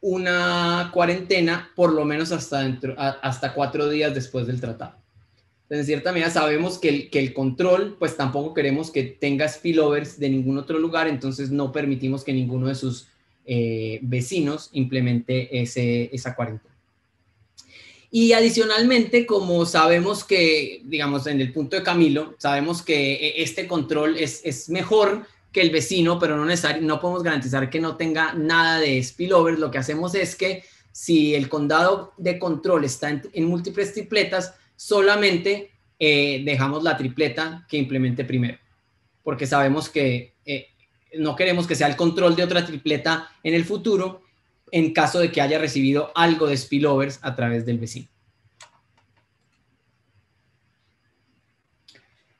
una cuarentena por lo menos hasta, hasta cuatro días después del tratado. Entonces, en cierta medida sabemos que el, que el control, pues tampoco queremos que tenga spillovers de ningún otro lugar, entonces no permitimos que ninguno de sus eh, vecinos implemente ese, esa cuarentena. Y adicionalmente, como sabemos que, digamos, en el punto de Camilo, sabemos que e, este control es, es mejor que el vecino, pero no, no podemos garantizar que no tenga nada de spillover. Lo que hacemos es que si el condado de control está en, múltiples tripletas, solamente eh, dejamos la tripleta que implemente primero, porque sabemos que eh, no queremos que sea el control de otra tripleta en el futuro en caso de que haya recibido algo de spillovers a través del vecino.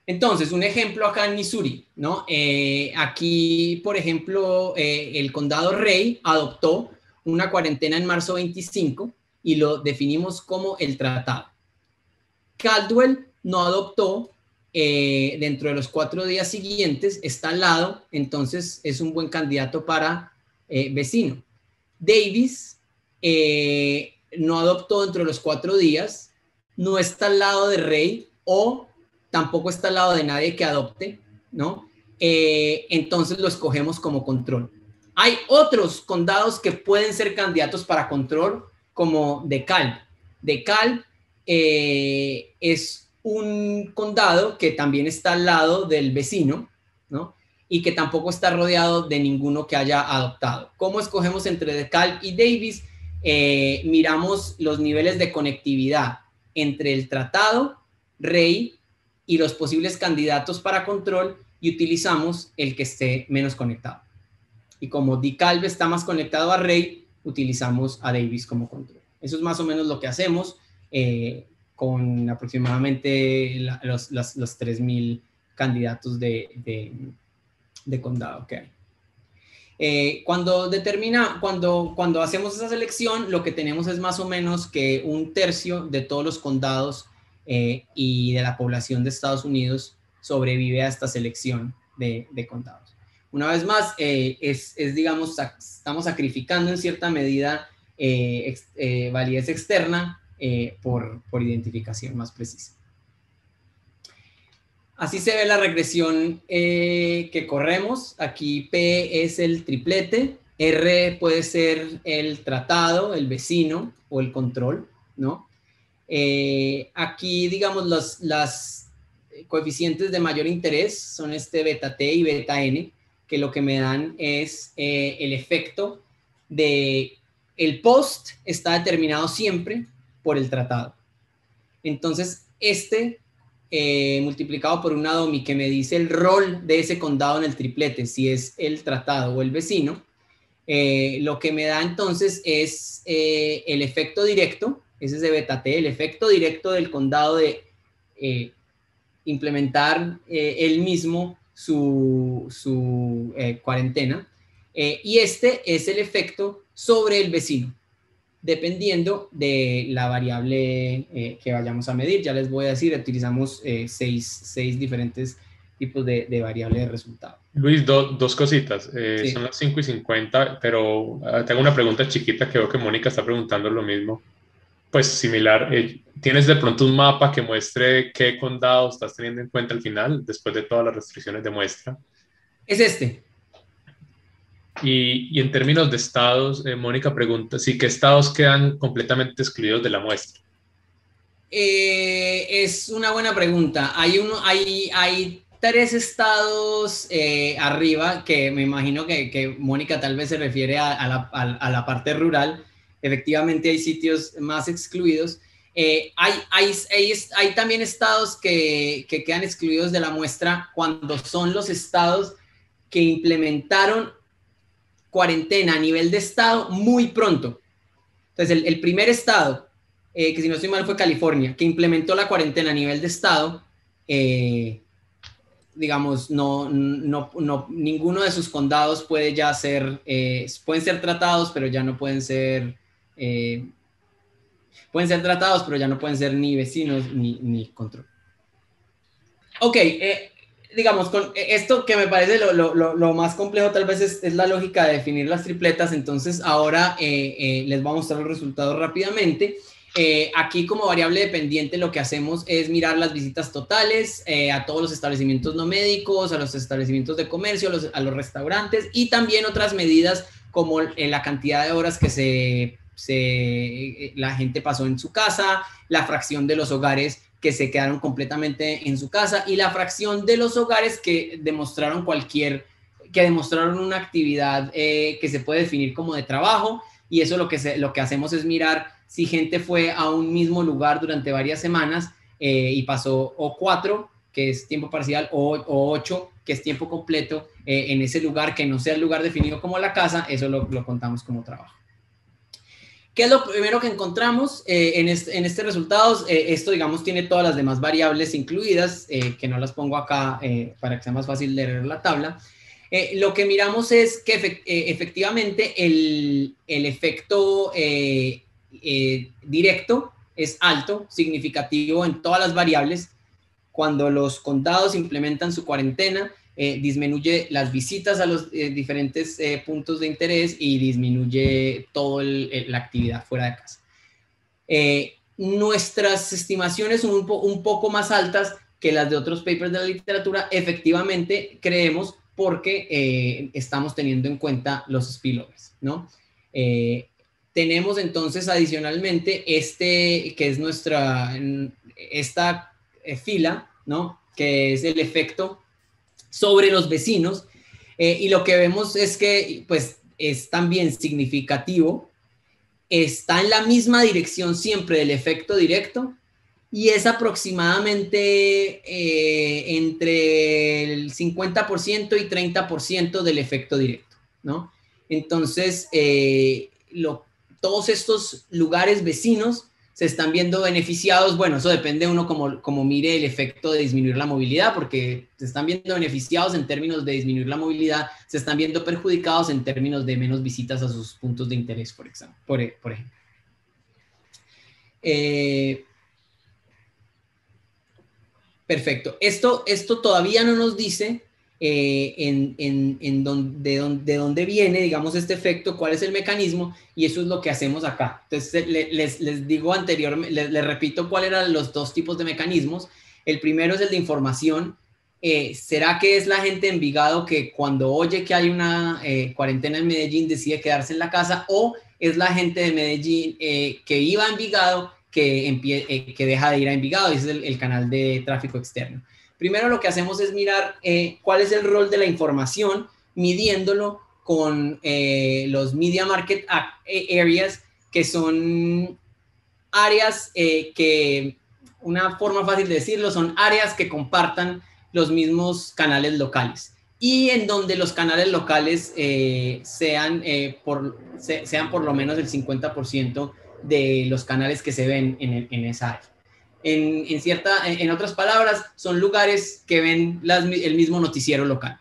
Entonces, un ejemplo acá en Missouri, ¿no? Eh, aquí, por ejemplo, el condado Rey adoptó una cuarentena en marzo 25 y lo definimos como el tratado. Caldwell no adoptó eh, dentro de los cuatro días siguientes, está al lado, entonces es un buen candidato para vecino. Davis eh, no adoptó dentro de los cuatro días, no está al lado de Rey o tampoco está al lado de nadie que adopte, ¿no? Eh, entonces lo escogemos como control. Hay otros condados que pueden ser candidatos para control, como DeKalb. DeKalb eh, es un condado que también está al lado del vecino, ¿no? y que tampoco está rodeado de ninguno que haya adoptado. ¿Cómo escogemos entre DeKalb y Davis? Eh, miramos los niveles de conectividad entre el tratado, Rey y los posibles candidatos para control y utilizamos el que esté menos conectado. Y como DeKalb está más conectado a Rey, utilizamos a Davis como control. Eso es más o menos lo que hacemos eh, con aproximadamente los, los, 3.000 candidatos de de condado que hay. Eh, cuando determina, cuando, cuando hacemos esa selección, lo que tenemos es más o menos que un tercio de todos los condados eh, y de la población de Estados Unidos sobrevive a esta selección de, condados. Una vez más, es, es, digamos, estamos sacrificando en cierta medida validez externa por, por identificación más precisa. Así se ve la regresión eh, que corremos. Aquí P es el triplete, R puede ser el tratado, el vecino o el control, ¿no? Eh, aquí, digamos, los las coeficientes de mayor interés son este beta T y beta N, que lo que me dan es eh, el efecto de el post está determinado siempre por el tratado. Entonces, este eh, multiplicado por una DOMI que me dice el rol de ese condado en el triplete, si es el tratado o el vecino, eh, lo que me da entonces es eh, el efecto directo, ese es de beta T, el efecto directo del condado de implementar él mismo su cuarentena. y este es el efecto sobre el vecino dependiendo de la variable eh, que vayamos a medir. Ya les voy a decir, utilizamos eh, seis, diferentes tipos de, de variable de resultado.
Luis, dos cositas. Eh, son las 5 y 50, pero ah, tengo una pregunta chiquita que veo que Mónica está preguntando lo mismo. Pues similar, eh, ¿tienes de pronto un mapa que muestre qué condado estás teniendo en cuenta al final, después de todas las restricciones de muestra?
Es este.
Y, en términos de estados, eh, Mónica pregunta, ¿sí qué estados quedan completamente excluidos de la muestra?
es una buena pregunta. Hay, uno, hay, hay tres estados eh, arriba, que me imagino que, Mónica tal vez se refiere a, la, parte rural. Efectivamente hay sitios más excluidos. Eh, hay, también estados que, quedan excluidos de la muestra cuando son los estados que implementaron cuarentena a nivel de estado muy pronto. Entonces, el, primer estado, eh, que si no estoy mal fue California, que implementó la cuarentena a nivel de estado, eh, digamos, no, no, no, ninguno de sus condados puede ya ser, eh, pueden ser tratados, pero ya no pueden ser, eh, pueden ser tratados, pero ya no pueden ser ni vecinos ni, ni control. Ok, digamos, con esto que me parece lo, lo, lo más complejo tal vez es, es, la lógica de definir las tripletas, entonces ahora les voy a mostrar los resultados rápidamente. Eh, aquí como variable dependiente lo que hacemos es mirar las visitas totales eh, a todos los establecimientos no médicos, a los establecimientos de comercio, a los, restaurantes y también otras medidas como eh, la cantidad de horas que se, la gente pasó en su casa, la fracción de los hogares que se quedaron completamente en su casa y la fracción de los hogares que demostraron cualquier, que demostraron una actividad que se puede definir como de trabajo y eso lo que, lo que hacemos es mirar si gente fue a un mismo lugar durante varias semanas eh, y pasó o cuatro, que es tiempo parcial, o, ocho, que es tiempo completo, eh, en ese lugar que no sea el lugar definido como la casa, eso lo, contamos como trabajo. ¿Qué es lo primero que encontramos eh, en, este, en este resultado? esto, digamos, tiene todas las demás variables incluidas, que no las pongo acá para que sea más fácil leer la tabla. lo que miramos es que efectivamente el, el efecto eh, directo es alto, significativo en todas las variables. Cuando los condados implementan su cuarentena, eh, disminuye las visitas a los eh, diferentes puntos de interés y disminuye toda la actividad fuera de casa. nuestras estimaciones son un, poco más altas que las de otros papers de la literatura. Efectivamente, creemos porque estamos teniendo en cuenta los spillovers, ¿no? tenemos entonces adicionalmente este, que es nuestra, esta eh, fila, ¿no? Que es el efecto sobre los vecinos. Eh, y lo que vemos es que, pues, es también significativo, está en la misma dirección siempre del efecto directo y es aproximadamente eh, entre el 50% y 30% del efecto directo, ¿no? Entonces, lo, todos estos lugares vecinos se están viendo beneficiados. Bueno, eso depende uno como, como mire el efecto de disminuir la movilidad, porque se están viendo beneficiados en términos de disminuir la movilidad, se están viendo perjudicados en términos de menos visitas a sus puntos de interés, por, ejemplo. Por, ejemplo. Eh, perfecto. Esto, esto todavía no nos dice eh, en, en, en de dónde viene, digamos, este efecto, cuál es el mecanismo, y eso es lo que hacemos acá. Entonces, les, digo anteriormente, les, repito cuáles eran los dos tipos de mecanismos. El primero es el de información. Eh, ¿Será que es la gente en Envigado que cuando oye que hay una eh, cuarentena en Medellín decide quedarse en la casa? ¿O es la gente de Medellín que iba a Envigado que, que deja de ir a Envigado? Ese es el canal de tráfico externo. Primero lo que hacemos es mirar eh, cuál es el rol de la información, midiéndolo con eh, los Media Market eh, Areas, que son áreas que, una forma fácil de decirlo, son áreas que compartan los mismos canales locales. Y en donde los canales locales sean, por, sean por lo menos el 50% de los canales que se ven en, en esa área en, cierta, en otras palabras, son lugares que ven el mismo noticiero local.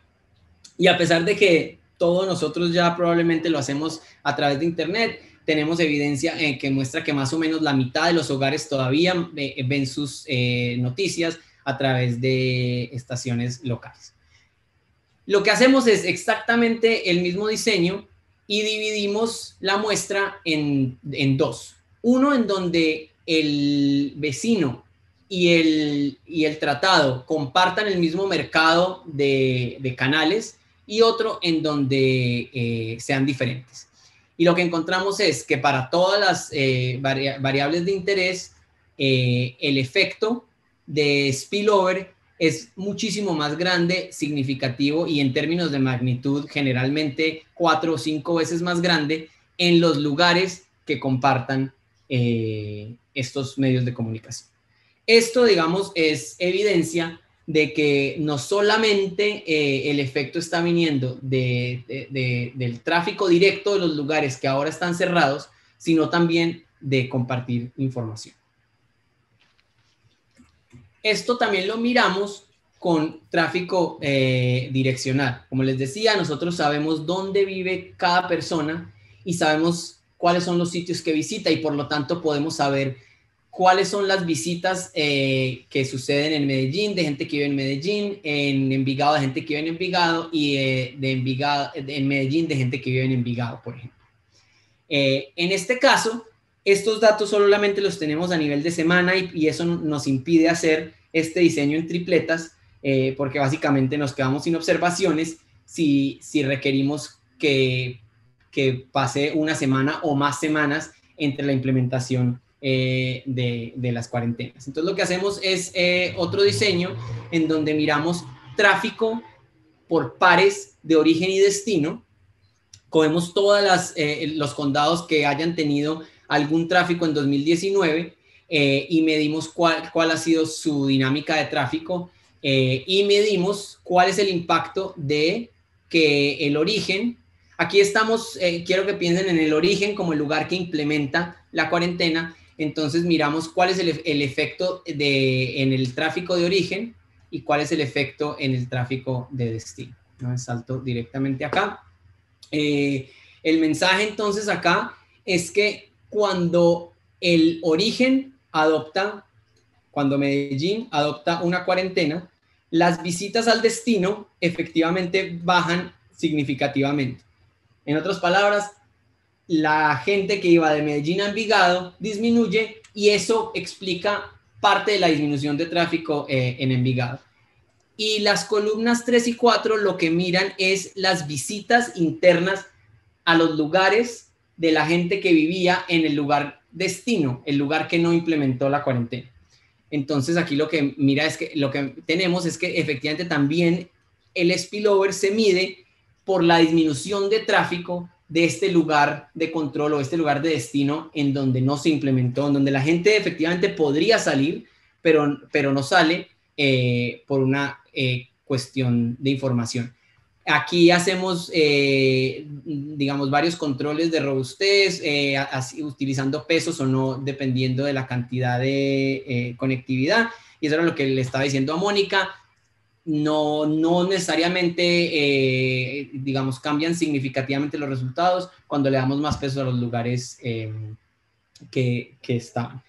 Y a pesar de que todos nosotros ya probablemente lo hacemos a través de Internet, tenemos evidencia eh, que muestra que más o menos la mitad de los hogares todavía ven sus eh, noticias a través de estaciones locales. Lo que hacemos es exactamente el mismo diseño y dividimos la muestra en, dos. Uno en donde el vecino y el, y el tratado compartan el mismo mercado de, canales y otro en donde eh, sean diferentes. Y lo que encontramos es que para todas las eh, variables de interés, eh, el efecto de spillover es muchísimo más grande, significativo y en términos de magnitud generalmente cuatro o cinco veces más grande en los lugares que compartan estos medios de comunicación. Esto, digamos, es evidencia de que no solamente eh, el efecto está viniendo del tráfico directo de los lugares que ahora están cerrados, sino también de compartir información. Esto también lo miramos con tráfico eh, direccional. Como les decía, nosotros sabemos dónde vive cada persona y sabemos cuáles son los sitios que visita y por lo tanto podemos saber cuáles son las visitas eh, que suceden en Medellín, de gente que vive en Medellín, en Envigado, de gente que vive en Envigado y eh, de Envigado, en Medellín, de gente que vive en Envigado, por ejemplo. en este caso, estos datos solamente los tenemos a nivel de semana y, eso nos impide hacer este diseño en tripletas eh, porque básicamente nos quedamos sin observaciones si, si requerimos que, que, pase una semana o más semanas entre la implementación eh, de, las cuarentenas. Entonces lo que hacemos es eh, otro diseño en donde miramos tráfico por pares de origen y destino. Cogemos todos los condados que hayan tenido algún tráfico en 2019 eh, y medimos cuál, cuál, ha sido su dinámica de tráfico eh, y medimos cuál es el impacto de que el origen, aquí estamos, eh, quiero que piensen en el origen como el lugar que implementa la cuarentena, entonces miramos cuál es el, efecto en el tráfico de origen y cuál es el efecto en el tráfico de destino. ¿no? Salto directamente acá. el mensaje entonces acá es que cuando el origen adopta, cuando Medellín adopta una cuarentena, las visitas al destino efectivamente bajan significativamente. En otras palabras, la gente que iba de Medellín a Envigado disminuye y eso explica parte de la disminución de tráfico eh, en Envigado. Y las columnas 3 y 4 lo que miran es las visitas internas a los lugares de la gente que vivía en el lugar destino, el lugar que no implementó la cuarentena. Entonces aquí lo que mira es que lo que tenemos es que efectivamente también el spillover se mide por la disminución de tráfico de este lugar de control o este lugar de destino en donde no se implementó, en donde la gente efectivamente podría salir, pero, pero no sale eh, por una eh, cuestión de información. Aquí hacemos, eh, digamos, varios controles de robustez, eh, utilizando pesos o no, dependiendo de la cantidad de eh, conectividad. Y eso era lo que le estaba diciendo a Mónica. No, no necesariamente, digamos, cambian significativamente los resultados cuando le damos más peso a los lugares que, que, están,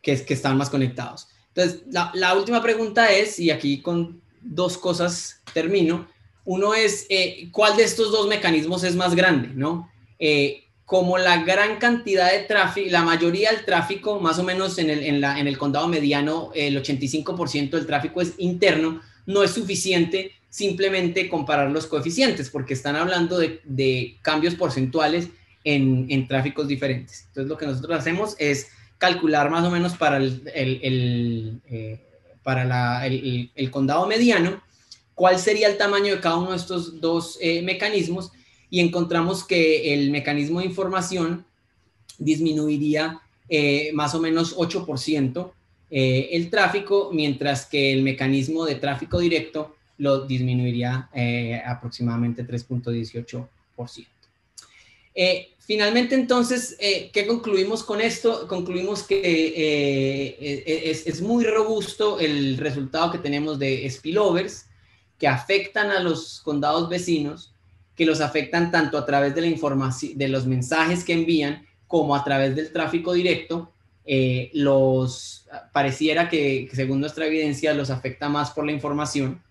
que, que están más conectados. Entonces, la, la última pregunta es, y aquí con dos cosas termino, uno es eh, cuál de estos dos mecanismos es más grande, ¿no? Eh, como la gran cantidad de tráfico, la mayoría del tráfico, más o menos en el, en la, en el condado mediano, el 85% del tráfico es interno, no es suficiente simplemente comparar los coeficientes, porque están hablando de, cambios porcentuales en, tráficos diferentes. Entonces, lo que nosotros hacemos es calcular más o menos para el eh, para la, el condado mediano cuál sería el tamaño de cada uno de estos dos eh, mecanismos y encontramos que el mecanismo de información disminuiría eh, más o menos 8% eh, el tráfico, mientras que el mecanismo de tráfico directo lo disminuiría aproximadamente 3.18%. finalmente, entonces, ¿qué concluimos con esto? Concluimos que es, es muy robusto el resultado que tenemos de spillovers, que afectan a los condados vecinos, que los afectan tanto a través de la información, de los mensajes que envían, como a través del tráfico directo, eh, los pareciera que, según nuestra evidencia, los afecta más por la información.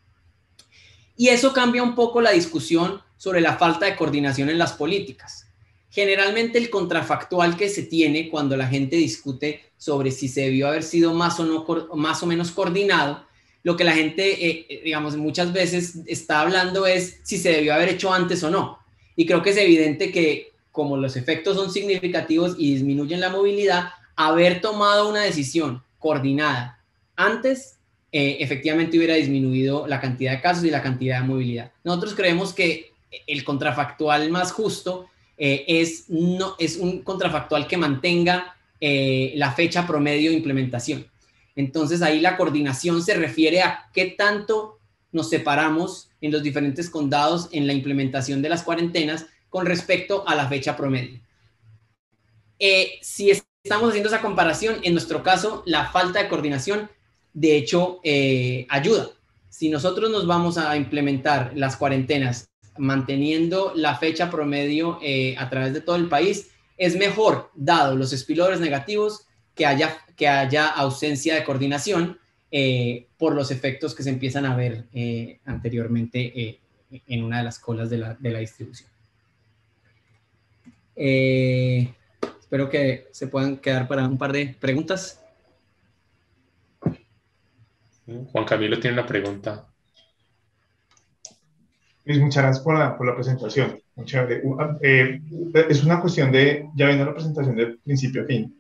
Y eso cambia un poco la discusión sobre la falta de coordinación en las políticas. Generalmente el contrafactual que se tiene cuando la gente discute sobre si se debió haber sido más o, no, más o menos coordinado, lo que la gente, eh, eh, digamos, muchas veces está hablando es si se debió haber hecho antes o no. Y creo que es evidente que como los efectos son significativos y disminuyen la movilidad, haber tomado una decisión coordinada antes, eh, efectivamente hubiera disminuido la cantidad de casos y la cantidad de movilidad. Nosotros creemos que el contrafactual más justo eh, es, no, es un contrafactual que mantenga eh, la fecha promedio de implementación. Entonces ahí la coordinación se refiere a qué tanto nos separamos en los diferentes condados en la implementación de las cuarentenas con respecto a la fecha promedio. Eh, si estamos haciendo esa comparación, en nuestro caso, la falta de coordinación, de hecho, eh, ayuda. Si nosotros nos vamos a implementar las cuarentenas manteniendo la fecha promedio eh, a través de todo el país, es mejor, dado los spillovers negativos, que haya, que haya ausencia de coordinación por los efectos que se empiezan a ver anteriormente en una de las colas de la distribución. Eh, espero que se puedan quedar para un par de preguntas.
Juan Camilo tiene una pregunta.
muchas gracias por la, por la presentación. Eh, es una cuestión de, ya viendo la presentación de principio a fin,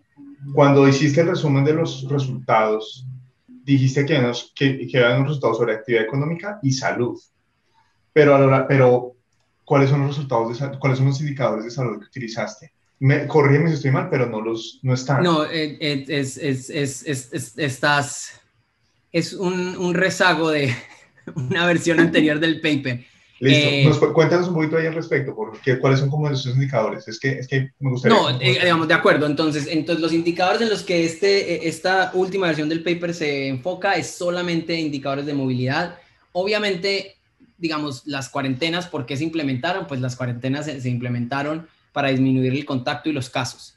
cuando hiciste el resumen de los resultados, dijiste que, nos, que, que habían resultados sobre actividad económica y salud. Pero, ahora, pero cuáles son los resultados, de, cuáles son los indicadores de salud que utilizaste. Me, corrígeme si estoy mal, pero no los no están.
No, eh, eh, es, es, es, es, estás, es un, un, rezago de una versión anterior del paper.
Listo, eh, cuéntanos un poquito ahí al respecto, porque cuáles son como esos indicadores. Es que, es que me gustaría...
No, digamos, de acuerdo. Entonces, entonces, los indicadores en los que este, esta última versión del paper se enfoca es solamente indicadores de movilidad. Obviamente, digamos, las cuarentenas, ¿por qué se implementaron? Pues las cuarentenas se, implementaron para disminuir el contacto y los casos.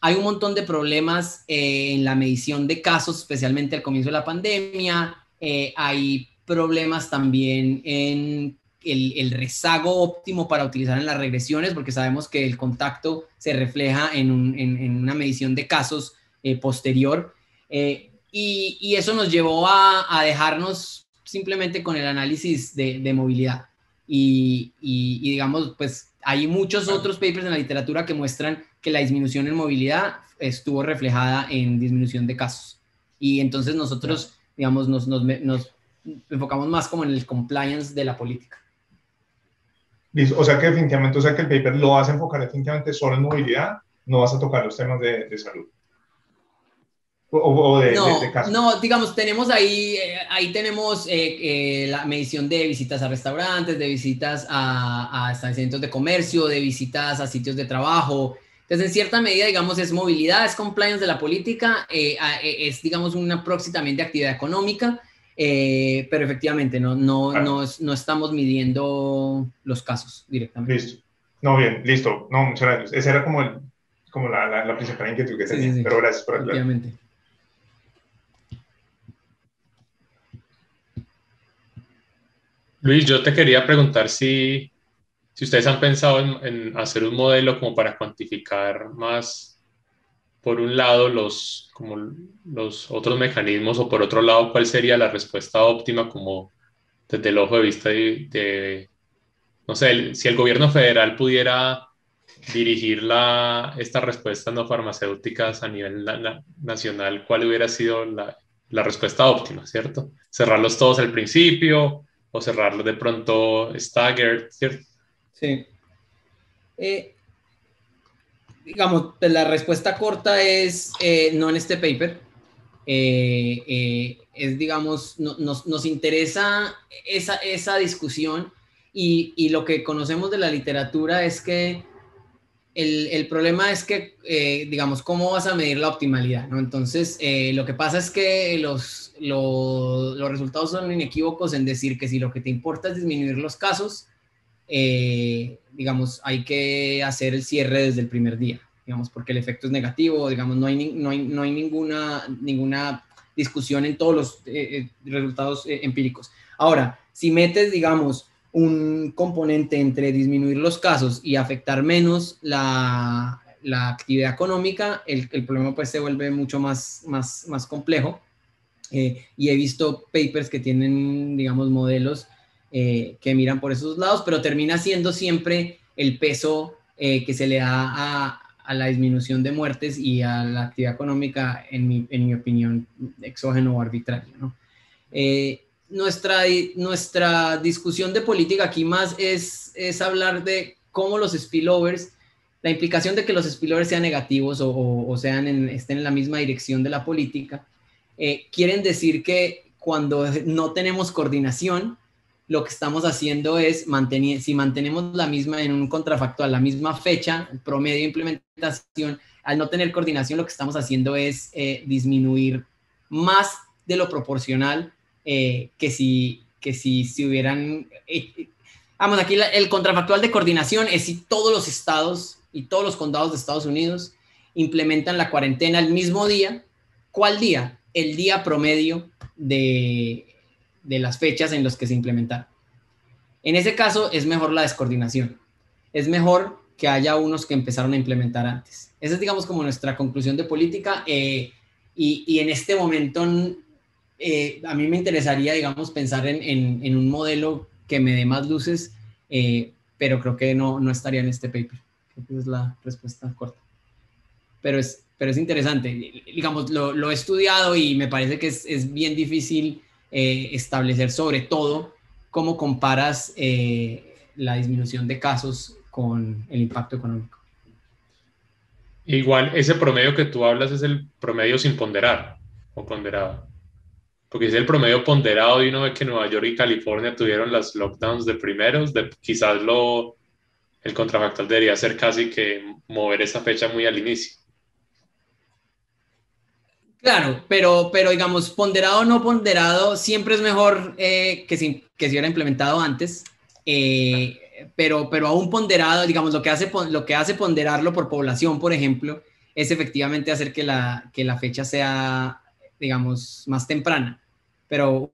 Hay un montón de problemas eh, en la medición de casos, especialmente al comienzo de la pandemia. Eh, hay problemas también en el, rezago óptimo para utilizar en las regresiones, porque sabemos que el contacto se refleja en, una medición de casos eh, posterior. Y, eso nos llevó a dejarnos simplemente con el análisis de, movilidad. Y, digamos, pues hay muchos otros papers en la literatura que muestran que la disminución en movilidad estuvo reflejada en disminución de casos. Y entonces nosotros, digamos, nos, nos, enfocamos más como en el compliance de la política.
O sea que definitivamente, o sea que el paper lo vas a enfocar definitivamente solo en movilidad, no vas a tocar los temas de, de salud
no, No, digamos, tenemos ahí, eh, ahí tenemos eh, eh, la medición de visitas a restaurantes, de visitas a, a, establecimientos de comercio, de visitas a sitios de trabajo. Entonces, en cierta medida, digamos, es movilidad, es compliance de la política, es, digamos, una proxy también de actividad económica, pero efectivamente no, no, no, no, estamos midiendo los casos directamente.
Listo. No, bien, listo. No, muchas gracias. Esa era como, el, como la, la, principal inquietud que tenía, pero gracias por aclarar.
Luis, yo te quería preguntar si, si ustedes han pensado en, hacer un modelo como para cuantificar más, por un lado, los, como los otros mecanismos o por otro lado, cuál sería la respuesta óptima como desde el ojo de vista de, no sé, si el gobierno federal pudiera dirigir la, estas respuestas no farmacéuticas a nivel nacional, ¿cuál hubiera sido la, la respuesta óptima, ¿cierto? Cerrarlos todos al principio o cerrarlo de pronto staggered, ¿cierto?
Sí. Eh, digamos, pues, la respuesta corta es eh, no en este paper. Eh, es, digamos, nos, nos, interesa esa, esa discusión y, y, lo que conocemos de la literatura es que el, el problema es que, digamos, ¿cómo vas a medir la optimalidad? ¿no? Entonces, lo que pasa es que los, los resultados son inequívocos en decir que si lo que te importa es disminuir los casos, eh, digamos, hay que hacer el cierre desde el primer día, digamos, porque el efecto es negativo, digamos, no hay, no hay, no hay ninguna, ninguna discusión en todos los eh, eh, resultados empíricos. Ahora, Si metes, digamos, un componente entre disminuir los casos y afectar menos la, la actividad económica, el, el, problema pues se vuelve mucho más, más, más complejo. Eh, y he visto papers que tienen, digamos, modelos eh, que miran por esos lados, pero termina siendo siempre el peso eh, que se le da a, a, la disminución de muertes y a la actividad económica, en mi, en mi opinión, exógeno o arbitrario. Nuestra, nuestra discusión de política aquí más es, es hablar de cómo los spillovers, la implicación de que los spillovers sean negativos o, o, sean estén en la misma dirección de la política, eh, quieren decir que cuando no tenemos coordinación, lo que estamos haciendo es mantener, si mantenemos la misma en un contrafactual, la misma fecha, promedio de implementación, al no tener coordinación, lo que estamos haciendo es eh, disminuir más de lo proporcional eh, que si, que si, hubieran... Eh, vamos, aquí el contrafactual de coordinación es si todos los estados y todos los condados de Estados Unidos implementan la cuarentena el mismo día. ¿Cuál día? El día promedio de, de las fechas en los que se implementaron. En ese caso es mejor la descoordinación. Es mejor que haya unos que empezaron a implementar antes. Esa es, digamos, como nuestra conclusión de política. Eh, y, y, en este momento eh, a mí me interesaría, digamos, pensar en, un modelo que me dé más luces, eh, pero creo que no, no estaría en este paper. Creo es la respuesta corta. Pero es, pero es interesante. Digamos, lo, he estudiado y me parece que es, bien difícil eh, establecer sobre todo cómo comparas la disminución de casos con el impacto económico.
Igual, ese promedio que tú hablas es el promedio sin ponderar o ponderado porque es el promedio ponderado y uno ve que Nueva York y California tuvieron las lockdowns de primeros, quizás lo, el contrafactual debería ser casi que mover esa fecha muy al inicio.
Claro, pero, pero digamos, ponderado o no ponderado, siempre es mejor eh, que, si, que se hubiera implementado antes, eh, pero, pero aún ponderado, digamos, lo que, hace, lo que hace ponderarlo por población, por ejemplo, es efectivamente hacer que la, que la fecha sea, digamos, más temprana pero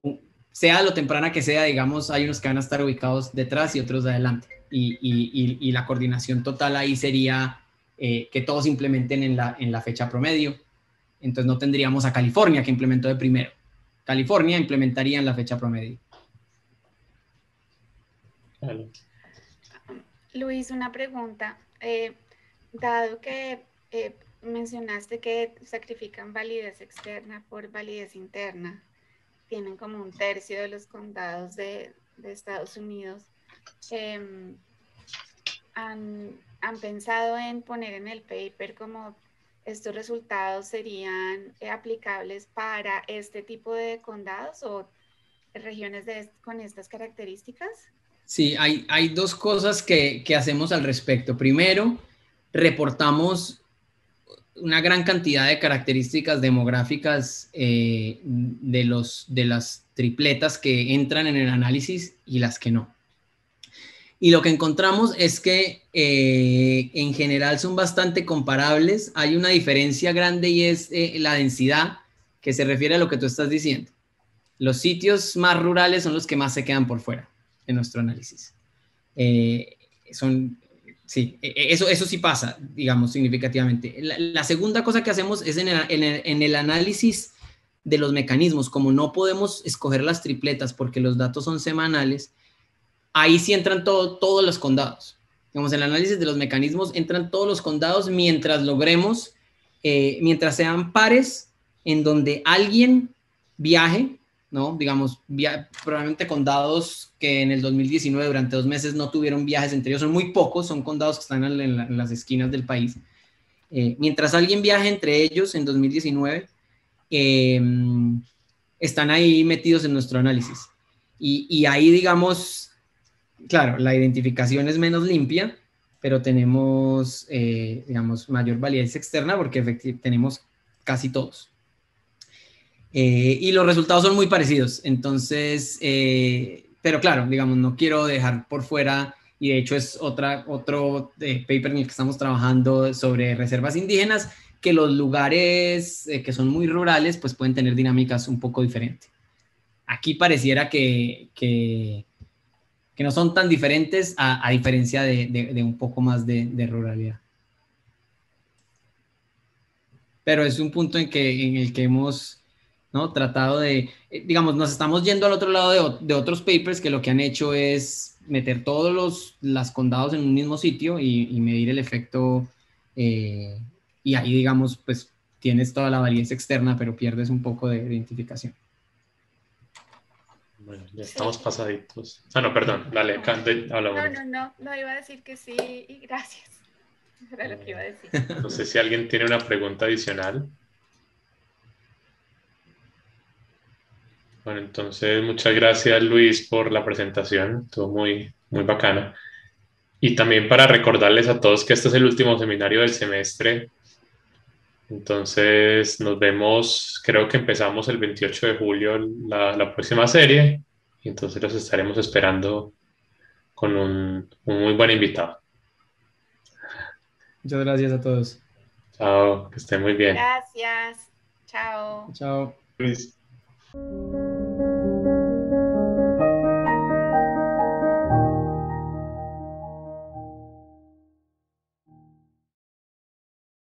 sea lo temprana que sea, digamos, hay unos que van a estar ubicados detrás y otros de adelante. Y, y, y, la coordinación total ahí sería eh, que todos implementen en la, en la fecha promedio. Entonces no tendríamos a California que implementó de primero. California implementaría en la fecha promedio.
Luis, una pregunta. Eh, dado que eh, mencionaste que sacrifican validez externa por validez interna, tienen como un tercio de los condados de, de Estados Unidos, em, han, han, pensado en poner en el paper como estos resultados serían eh, aplicables para este tipo de condados o regiones de, con estas características?
Sí, hay, hay dos cosas que, que hacemos al respecto. Primero, reportamos una gran cantidad de características demográficas eh, de, los, de las tripletas que entran en el análisis y las que no. Y lo que encontramos es que eh, en general son bastante comparables. Hay una diferencia grande y es eh, la densidad que se refiere a lo que tú estás diciendo. Los sitios más rurales son los que más se quedan por fuera en nuestro análisis. son Sí, e, e, eso, eso sí pasa, digamos, significativamente. La, segunda cosa que hacemos es en el, análisis de los mecanismos, como no podemos escoger las tripletas porque los datos son semanales, ahí sí entran todos los condados. Digamos, en el análisis de los mecanismos entran todos los condados mientras logremos, eh, mientras sean pares en donde alguien viaje ¿no? Digamos, probablemente condados que en el 2019 durante dos meses no tuvieron viajes entre ellos, son muy pocos, son condados que están en, las esquinas del país. Eh, mientras alguien viaje entre ellos en 2019, em, están ahí metidos en nuestro análisis. Y, ahí, digamos, claro, la identificación es menos limpia, pero tenemos, eh, digamos, mayor validez externa porque tenemos casi todos. Eh, y los resultados son muy parecidos. Entonces, eh, pero claro, digamos, no quiero dejar por fuera, y de hecho es otra, otro eh, paper en el que estamos trabajando sobre reservas indígenas, que los lugares que son muy rurales, pues pueden tener dinámicas un poco diferentes. aquí pareciera que, que, no son tan diferentes a, diferencia de, un poco más de, ruralidad. Pero es un punto en, que, en el que hemos ¿no? tratado de, eh, digamos, nos estamos yendo al otro lado de, otros papers que lo que han hecho es meter todos los las condados en un mismo sitio y, medir el efecto eh, y ahí, digamos, pues tienes toda la varianza externa, pero pierdes un poco de identificación.
Bueno, ya estamos pasaditos. Ah, no, perdón, dale,
habla No, no, no, no, iba a decir que sí y gracias. Era lo que iba a decir.
No sé si alguien tiene una pregunta adicional. Bueno, entonces muchas gracias Luis por la presentación, estuvo muy, muy bacana. Y también para recordarles a todos que este es el último seminario del semestre. Entonces nos vemos, creo que empezamos el 28 de julio la, la próxima serie y entonces los estaremos esperando con un, un muy buen invitado.
Muchas gracias a todos.
Chao, que estén muy bien.
Gracias. Chao.
Chao.
Luis.
Thank you.